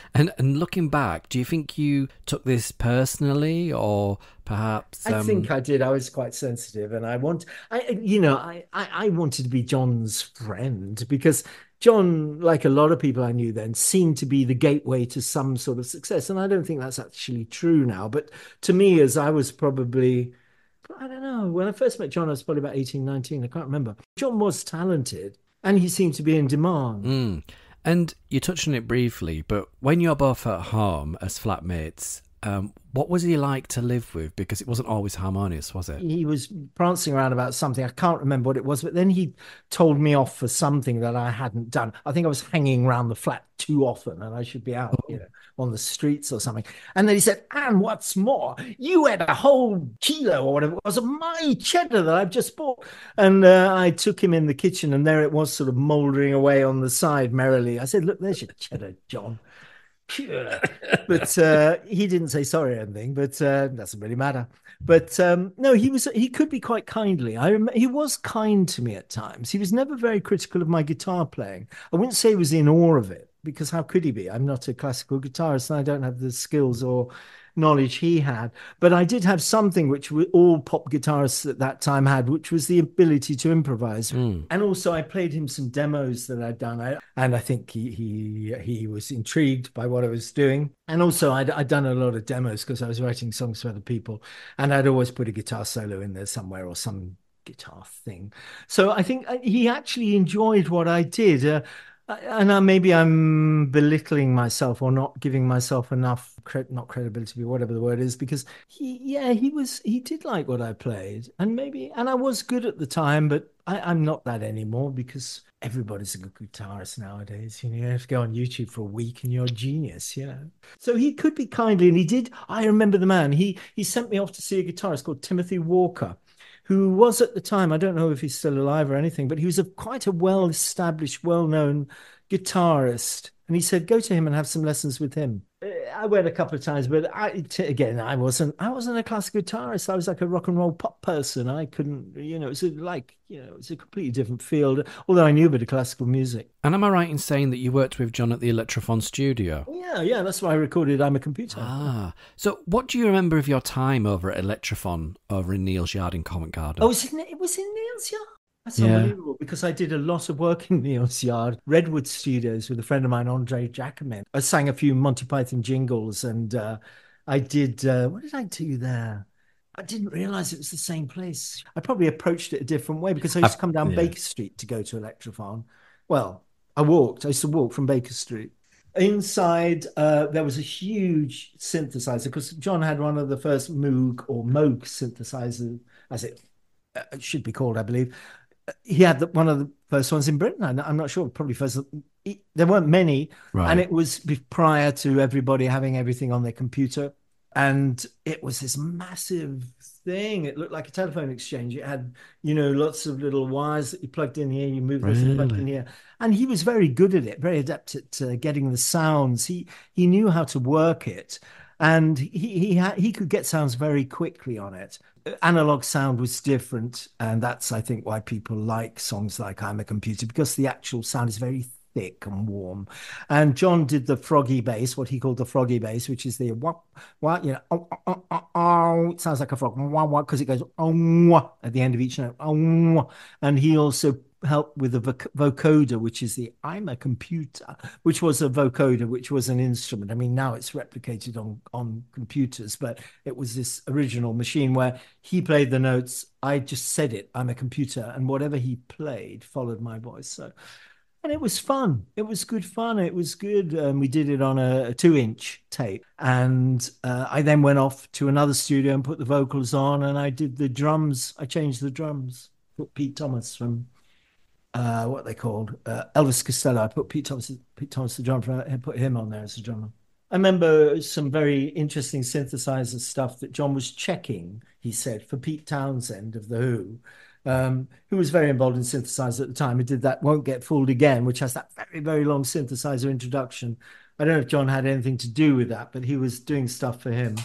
and and looking back, do you think you took this personally, or perhaps? I um, think I did. I was quite sensitive, and I want, I, you know, I, I, I wanted to be John's friend because John, like a lot of people I knew then, seemed to be the gateway to some sort of success, and I don't think that's actually true now. But to me, as I was probably, I don't know, when I first met John, I was probably about 18, 19. I can't remember. John was talented, and he seemed to be in demand. Mm. And you touched on it briefly, but when you're both at home as flatmates, um, what was he like to live with? Because it wasn't always harmonious, was it? he was prancing around about something. I can't remember what it was, but then he told me off for something that I hadn't done. I think I was hanging around the flat too often and I should be out, you know, on the streets or something. And then he said, and what's more, you had a whole kilo or whatever it was of my cheddar that I've just bought. And uh, I took him in the kitchen and there it was sort of mouldering away on the side merrily. I said, look, there's your cheddar, John. but uh, he didn't say sorry or anything, but uh, doesn't really matter. But um, no, he was he could be quite kindly. I rem- he was kind to me at times. He was never very critical of my guitar playing. I wouldn't say he was in awe of it because how could he be? I'm not a classical guitarist and I don't have the skills or knowledge he had. But I did have something which all pop guitarists at that time had, which was the ability to improvise. Mm. And also, I played him some demos that I'd done, I, and I think he he he was intrigued by what I was doing. And also, I'd, I'd done a lot of demos because I was writing songs for other people, and I'd always put a guitar solo in there somewhere or some guitar thing. So I think uh, he actually enjoyed what I did. Uh, and uh, maybe I'm belittling myself or not giving myself enough credit, not credibility, whatever the word is, because he, yeah, he was, he did like what I played, and maybe, and I was good at the time, but I, I'm not that anymore because everybody's a good guitarist nowadays. You know, you have to go on YouTube for a week and you're a genius, you know. So he could be kindly, and he did. I remember the man. He he sent me off to see a guitarist called Timothy Walker who was at the time, I don't know if he's still alive or anything, but he was a quite a well established, well known guitarist. And he said, go to him and have some lessons with him. I went a couple of times, but I t- again I wasn't I wasn't a classical guitarist. I was like a rock and roll pop person. I couldn't, you know, it's a, like you know, it's a completely different field. Although I knew a bit of classical music. And am I right in saying that you worked with John at the Electrophon studio? Yeah, yeah, that's why I recorded "I'm a Computer." Ah, so what do you remember of your time over at Electrophon over in Neal's Yard in Covent Garden? Oh, it was in, it was in Neal's Yard. That's Yeah. unbelievable because I did a lot of work in Neal's Yard, Redwood Studios, with a friend of mine, Andre Jacquemin. I sang a few Monty Python jingles, and uh, I did. Uh, what did I do there? I didn't realize it was the same place. I probably approached it a different way because I used to come down yeah. Baker Street to go to Electrophon. Well, I walked. I used to walk from Baker Street. Inside, uh, there was a huge synthesizer because John had one of the first Moog or Moog synthesizers, as it uh, should be called, I believe. He had the, one of the first ones in Britain. I'm I'm not sure, probably first. he- There weren't many, Right. and it was prior to everybody having everything on their computer. And it was this massive thing. It looked like a telephone exchange. It had, you know, lots of little wires that you plugged in here, you moved this and plugged in here. And he was very good at it, very adept at uh, getting the sounds. He he knew how to work it, and he he had, he could get sounds very quickly on it. Analog sound was different, and that's I think why people like songs like "I'm a Computer" because the actual sound is very thick and warm. And John did the froggy bass, what he called the froggy bass, which is the wah, wah, you know, oh, oh, oh, oh, oh. it sounds like a frog, because it goes oh, at the end of each note. Oh. And he also helped with the voc- vocoder, which is the I'm a computer, which was a vocoder, which was an instrument. I mean, now it's replicated on on computers, but it was this original machine where he played the notes. I just said it. I'm a computer, and whatever he played followed my voice. So and it was fun. It was good fun. It was good. Um, we did it on a, a two-inch tape, and uh, I then went off to another studio and put the vocals on, and I did the drums. I changed the drums. Put Pete Thomas from uh, what they called uh, Elvis Costello. I put Pete Thomas, Pete Thomas, the drummer, and put him on there as a drummer. I remember some very interesting synthesizer stuff that John was checking. He said for Pete Townshend of the Who, um, who was very involved in synthesizer at the time. He did that "Won't Get Fooled Again," which has that very very long synthesizer introduction. I don't know if John had anything to do with that, but he was doing stuff for him.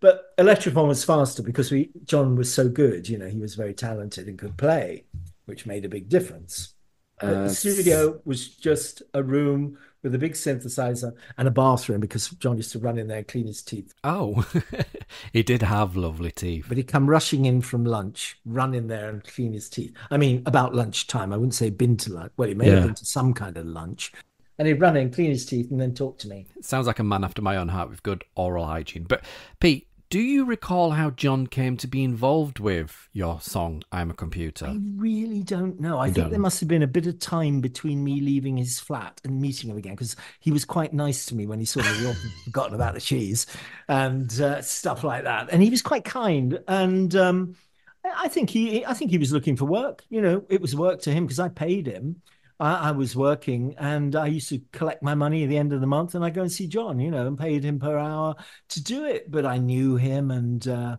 But Electrophon was faster because we John was so good. You know, he was very talented and could play, which made a big difference. But Uh, the studio was just a room with a big synthesizer and a bathroom because John used to run in there and clean his teeth. Oh, he did have lovely teeth. But he'd come rushing in from lunch, run in there and clean his teeth. I mean, about lunchtime. I wouldn't say been to lunch. Well, he may Yeah. have been to some kind of lunch. And he'd run in, clean his teeth, and then talk to me. Sounds like a man after my own heart with good oral hygiene. But Pete, do you recall how John came to be involved with your song "I'm a Computer"? I really don't know. I You think don't there must have been a bit of time between me leaving his flat and meeting him again because he was quite nice to me when he saw me. He forgotten about the cheese and uh, stuff like that. And he was quite kind. And um, I think he, I think he was looking for work. You know, it was work to him because I paid him. I, I was working and I used to collect my money at the end of the month and I go and see John, you know, and paid him per hour to do it. But I knew him and uh,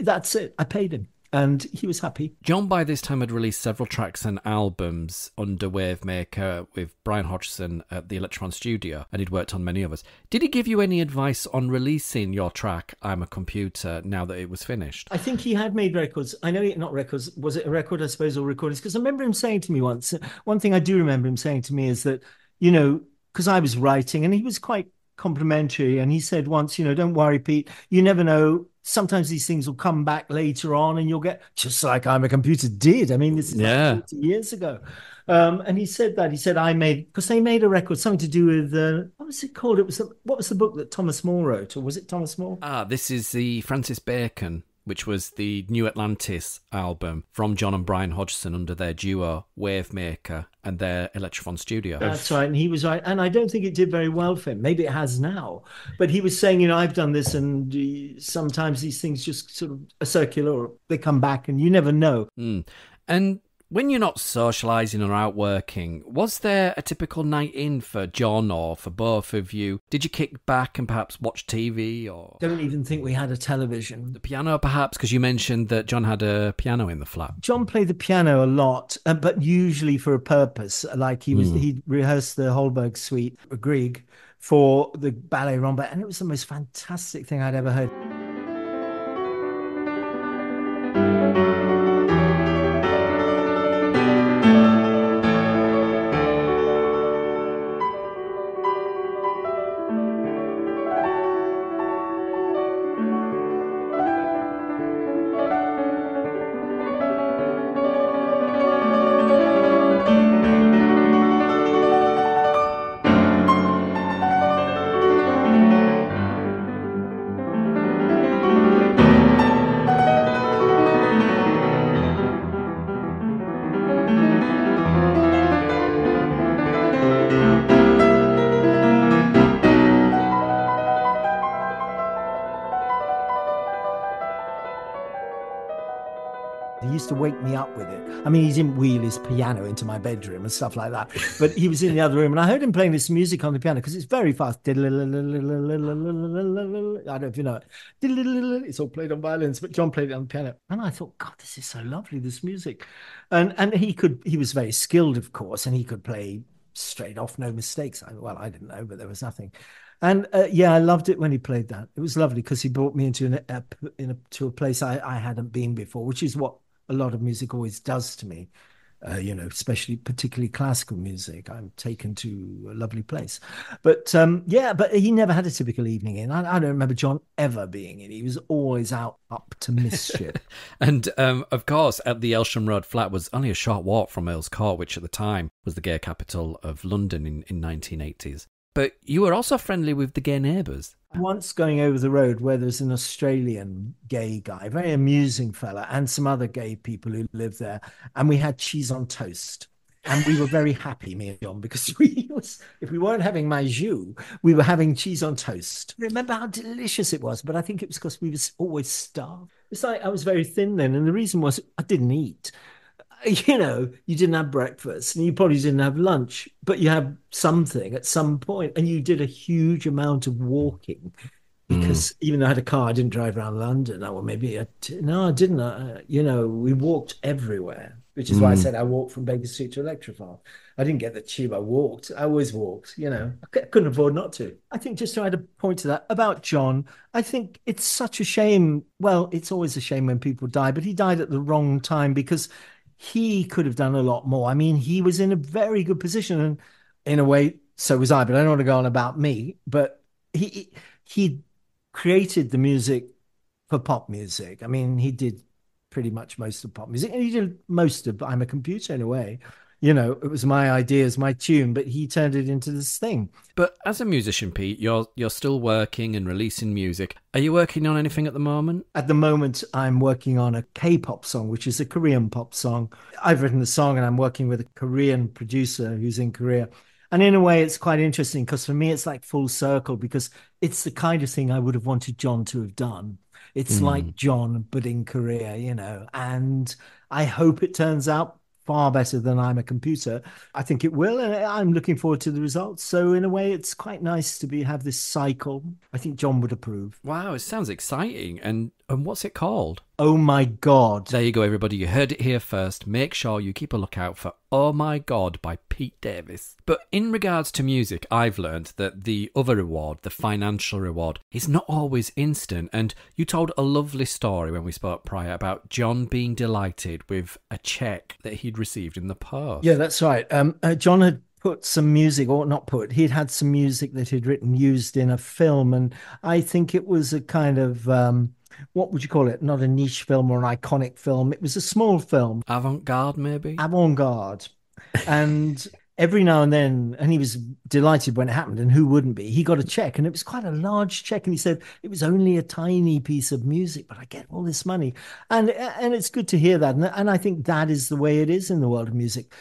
that's it. I paid him and he was happy. John by this time had released several tracks and albums under Wavemaker with Brian Hodgson at the Electrophon Studio, and he'd worked on many others. Did he give you any advice on releasing your track "I'm a Computer" now that it was finished? I think he had made records. I know not records. Was it a record, I suppose, or recordings? Because I remember him saying to me once, one thing I do remember him saying to me is that, you know, because I was writing and he was quite complimentary. And he said once, you know, don't worry, Pete, you never know. Sometimes these things will come back later on and you'll get just like I'm a computer did. I mean, this is like Yeah. 40 years ago. Um, and he said that he said I made because they made a record something to do with uh, what was it called? It was what was the book that Thomas More wrote, or was it Thomas More? Ah, this is the Francis Bacon, which was the New Atlantis album from John and Brian Hodgson under their duo Wavemaker and their Electrophon Studio. That's right. And he was right. And I don't think it did very well for him. Maybe it has now. But he was saying, you know, I've done this and sometimes these things just sort of are circular or they come back and you never know. Mm. And When you're not socialising or out working, was there a typical night in for John or for both of you? Did you kick back and perhaps watch TV or Don't even think we had a television. the piano, perhaps? Because you mentioned that John had a piano in the flat. John played the piano a lot, uh, but usually for a purpose. Like he was, he rehearsed the Holberg suite, Grieg, for the ballet Rambert, and it was the most fantastic thing I'd ever heard. Piano into my bedroom and stuff like that, but he was in the other room, and I heard him playing this music on the piano because it's very fast. I don't know if you know it. It's all played on violins, but John played it on the piano, and I thought, God, this is so lovely. This music, and and he could. He was very skilled, of course, and he could play straight off, no mistakes. I, well, I didn't know, but there was nothing. And uh, yeah, I loved it when he played that. It was lovely because he brought me into an, a, in a, to a place I, I hadn't been before, which is what a lot of music always does to me. Uh, you know, especially particularly classical music. I'm taken to a lovely place. But um, yeah, but he never had a typical evening in. I, I don't remember John ever being in. He was always out up to mischief. And um, of course, at the Elsham Road flat was only a short walk from Earl's Court, which at the time was the gay capital of London in, in 1980s. But you were also friendly with the gay neighbours. Once going over the road where there's an Australian gay guy, very amusing fella, and some other gay people who live there, and we had cheese on toast. And we were very happy, me and John, because we was if we weren't having my jus, we were having cheese on toast. Remember how delicious it was, but I think it was because we was always starved. It's like I was very thin then, and the reason was I didn't eat. You know, you didn't have breakfast, and you probably didn't have lunch, but you had something at some point, and you did a huge amount of walking. Because even though I had a car, I didn't drive around London. Oh, well, maybe I d- no, I didn't. Uh, you know, we walked everywhere, which is why I said I walked from Baker Street to Electrophon. I didn't get the tube. I walked. I always walked. You know, I c- couldn't afford not to. I think just to add a point to that about John, I think it's such a shame. Well, it's always a shame when people die, but he died at the wrong time because he could have done a lot more. I mean, he was in a very good position, and in a way, so was I. But I don't want to go on about me. But he he created the music for pop music. I mean, he did pretty much most of pop music, and he did most of. I'm a computer in a way. You know, it was my ideas, my tune, but he turned it into this thing. But as a musician, Pete, you're you're still working and releasing music. Are you working on anything at the moment? At the moment, I'm working on a K-pop song, which is a Korean pop song. I've written the song, and I'm working with a Korean producer who's in Korea. And in a way, it's quite interesting because for me, it's like full circle because it's the kind of thing I would have wanted John to have done. It's like mm. John, but in Korea, you know. And I hope it turns out far better than I'm a computer. I think it will, and I'm looking forward to the results. So in a way, it's quite nice to be have this cycle. I think John would approve. Wow, it sounds exciting. And and what's it called? Oh my God. There you go, everybody. You heard it here first. Make sure you keep a lookout for Oh My God by Pete Davis. But in regards to music, I've learned that the other reward, the financial reward, is not always instant. And you told a lovely story when we spoke prior about John being delighted with a check that he'd received in the post. Yeah, that's right. Um, uh, John had put some music, or not put, he'd had some music that he'd written used in a film. And I think it was a kind of, um, what would you call it? Not a niche film or an iconic film. It was a small film, Avant garde, maybe? avant garde. And every now and then, and he was delighted when it happened, and who wouldn't be? He got a check, and it was quite a large check. And he said, It was only a tiny piece of music, but I get all this money. And and it's good to hear that. And, and I think that is the way it is in the world of music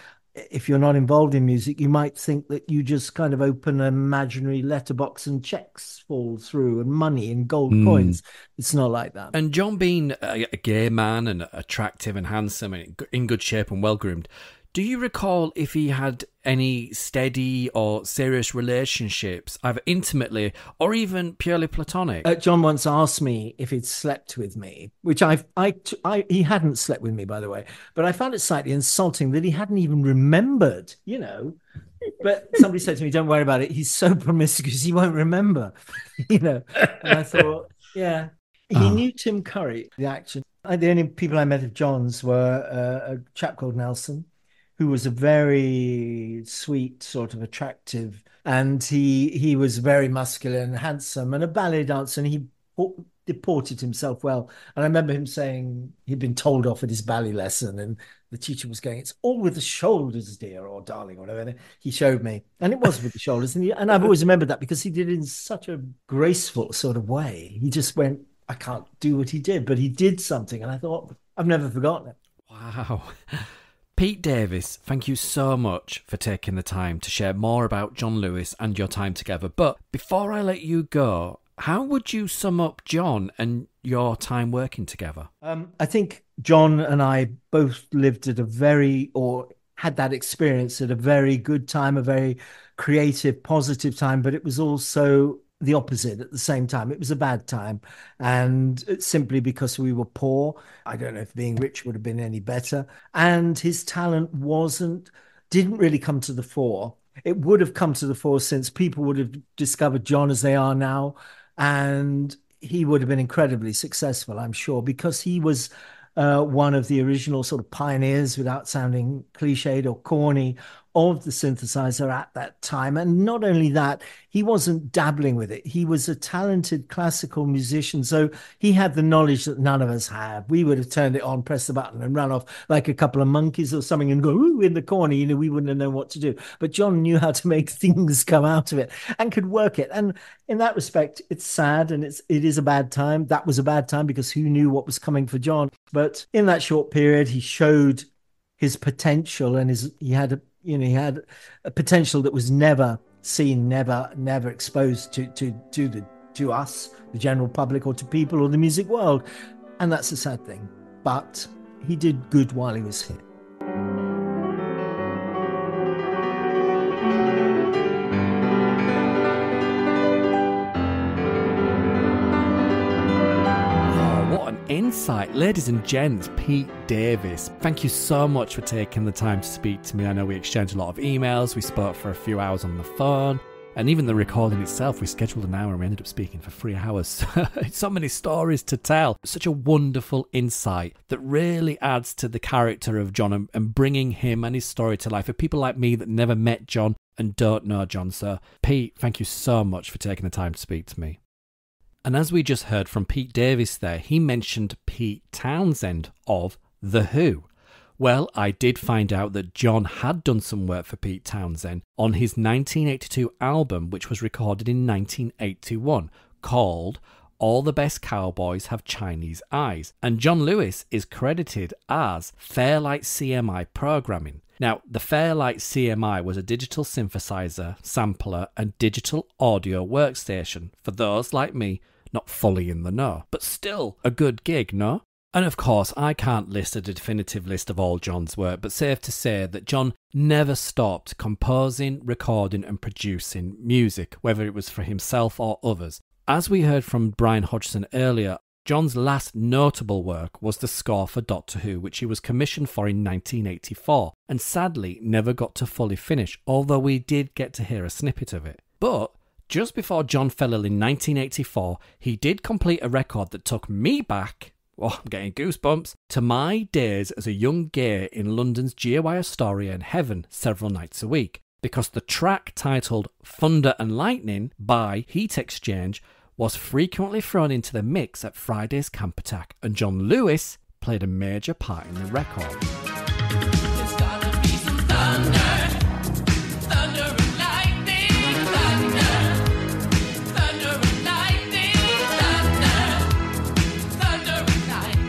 if you're not involved in music, you might think that you just kind of open an imaginary letterbox and checks fall through and money and gold Hmm. coins. It's not like that. And John being a, a gay man and attractive and handsome and in good shape and well groomed, do you recall if he had any steady or serious relationships, either intimately or even purely platonic? Uh, John once asked me if he'd slept with me, which I, I, I, he hadn't slept with me, by the way, but I found it slightly insulting that he hadn't even remembered, you know. But somebody said to me, "Don't worry about it. He's so promiscuous, he won't remember," you know. And I thought, yeah, he Oh. knew Tim Curry, the actor. The only people I met of John's were uh, a chap called Nelson, who was a very sweet, sort of attractive, and he he was very muscular and handsome and a ballet dancer, and he deported himself well. And I remember him saying he'd been told off at his ballet lesson, and the teacher was going, "It's all with the shoulders, dear, or darling, or whatever." And he showed me, and it was with the shoulders, and he, and I've always remembered that because he did it in such a graceful sort of way. He just went, "I can't do what he did," but he did something, and I thought, I've never forgotten it. Wow. Pete Davis, thank you so much for taking the time to share more about John Lewis and your time together. But before I let you go, how would you sum up John and your time working together? Um, I think John and I both lived at a very, or had that experience at a very good time, a very creative, positive time, but it was also the opposite at the same time. It was a bad time. And simply because we were poor. I don't know if being rich would have been any better. And his talent wasn't, didn't really come to the fore. It would have come to the fore since people would have discovered John as they are now. And he would have been incredibly successful, I'm sure, because he was uh, one of the original sort of pioneers, without sounding cliched or corny, of the synthesizer at that time. And not only that, he wasn't dabbling with it. He was a talented classical musician. So he had the knowledge that none of us have. We would have turned it on, pressed the button, and run off like a couple of monkeys or something and go, ooh, in the corner. You know, we wouldn't have known what to do. But John knew how to make things come out of it and could work it. And in that respect, it's sad and it's it is a bad time. That was a bad time because who knew what was coming for John? But in that short period, he showed his potential and his he had a you know he had a potential that was never seen, never never exposed to to to the to us, the general public, or to people or the music world, and that's a sad thing. But he did good while he was here. Ladies and gents, Pete Davis, thank you so much for taking the time to speak to me. I know we exchanged a lot of emails, we spoke for a few hours on the phone, and even the recording itself, we scheduled an hour and we ended up speaking for three hours. so many stories to tell. Such a wonderful insight that really adds to the character of John and, bringing him and his story to life for people like me that never met John and don't know John. So, Pete, thank you so much for taking the time to speak to me. And as we just heard from Pete Davis there, he mentioned Pete Townshend of The Who. Well, I did find out that John had done some work for Pete Townshend on his 1982 album, which was recorded in 1981, called All the Best Cowboys Have Chinese Eyes. And John Lewis is credited as Fairlight CMI programming. Now, the Fairlight CMI was a digital synthesizer, sampler, and digital audio workstation for those like me not fully in the know, but still a good gig, no? And of course, I can't list a definitive list of all John's work, but safe to say that John never stopped composing, recording, and producing music, whether it was for himself or others. As we heard from Brian Hodgson earlier, John's last notable work was the score for Doctor Who, which he was commissioned for in 1984, and sadly never got to fully finish, although we did get to hear a snippet of it. But just before John fell in 1984, he did complete a record that took me back, oh, I'm getting goosebumps, to my days as a young gay in London's G-A-Y Astoria and Heaven several nights a week, because the track titled Thunder and Lightning by Heat Exchange was frequently thrown into the mix at Friday's Camp Attack, and John Lewis played a major part in the record.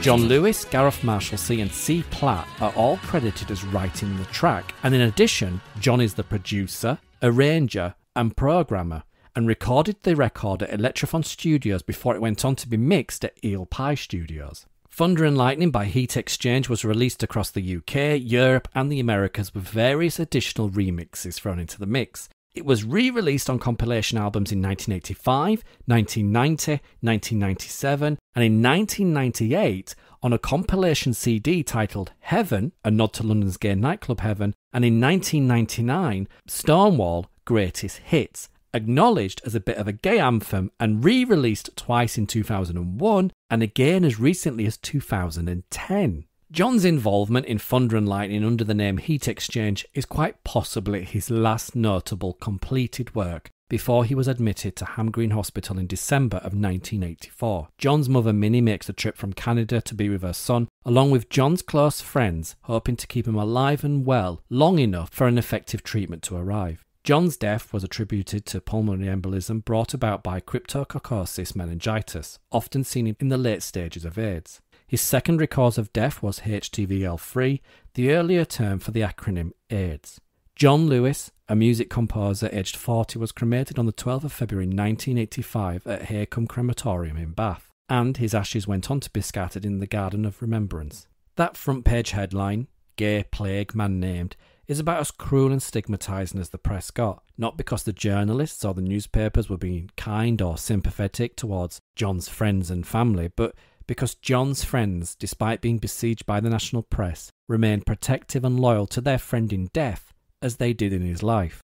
John Lewis, Gareth Marshalsea, and C. Platt are all credited as writing the track, and in addition, John is the producer, arranger, and programmer, and recorded the record at Electrophon Studios before it went on to be mixed at Eel Pie Studios. Thunder and Lightning by Heat Exchange was released across the UK, Europe, and the Americas with various additional remixes thrown into the mix. It was re released on compilation albums in 1985, 1990, 1997, and in 1998 on a compilation CD titled Heaven, a nod to London's gay nightclub Heaven, and in 1999, Stonewall Greatest Hits, acknowledged as a bit of a gay anthem and re released twice in 2001 and again as recently as 2010. John's involvement in Thunder and Lightning under the name Heat Exchange is quite possibly his last notable completed work before he was admitted to Ham Green Hospital in December of 1984. John's mother Minnie makes the trip from Canada to be with her son, along with John's close friends, hoping to keep him alive and well long enough for an effective treatment to arrive. John's death was attributed to pulmonary embolism brought about by cryptococcosis meningitis, often seen in the late stages of AIDS. His secondary cause of death was HTVL3, the earlier term for the acronym AIDS. John Lewis, a music composer aged 40, was cremated on the 12th of February 1985 at Haycombe Crematorium in Bath, and his ashes went on to be scattered in the Garden of Remembrance. That front page headline, Gay Plague Man Named, is about as cruel and stigmatising as the press got, not because the journalists or the newspapers were being kind or sympathetic towards John's friends and family, but because John's friends, despite being besieged by the national press, remained protective and loyal to their friend in death as they did in his life.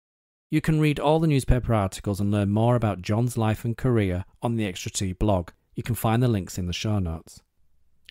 You can read all the newspaper articles and learn more about John's life and career on the XTRA Tea blog. You can find the links in the show notes.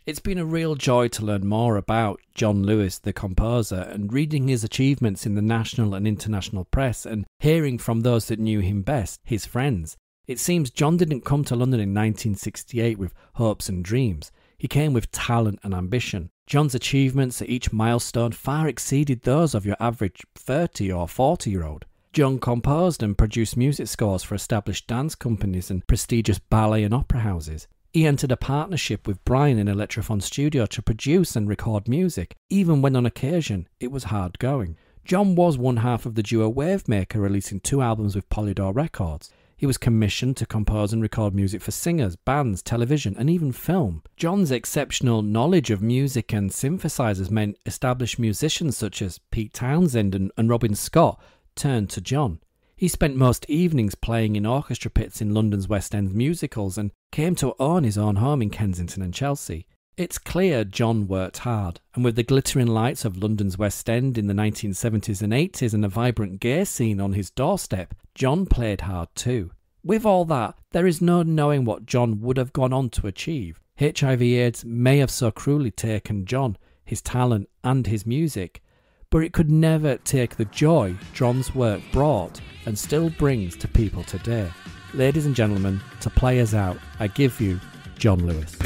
It's been a real joy to learn more about John Lewis, the composer, and reading his achievements in the national and international press and hearing from those that knew him best, his friends, it seems John didn't come to London in 1968 with hopes and dreams. He came with talent and ambition. John's achievements at each milestone far exceeded those of your average 30 or 40 year old. John composed and produced music scores for established dance companies and prestigious ballet and opera houses. He entered a partnership with Brian in Electrophon Studio to produce and record music, even when on occasion it was hard going. John was one half of the duo Wavemaker, releasing two albums with Polydor Records. He was commissioned to compose and record music for singers, bands, television, and even film. John's exceptional knowledge of music and synthesizers meant established musicians such as Pete Townshend and, and Robin Scott turned to John. He spent most evenings playing in orchestra pits in London's West End musicals and came to own his own home in Kensington and Chelsea. It's clear John worked hard, and with the glittering lights of London's West End in the 1970s and 80s and a vibrant gay scene on his doorstep, John played hard too. With all that, there is no knowing what John would have gone on to achieve. HIV AIDS may have so cruelly taken John, his talent, and his music, but it could never take the joy John's work brought and still brings to people today. Ladies and gentlemen, to play us out, I give you John Lewis.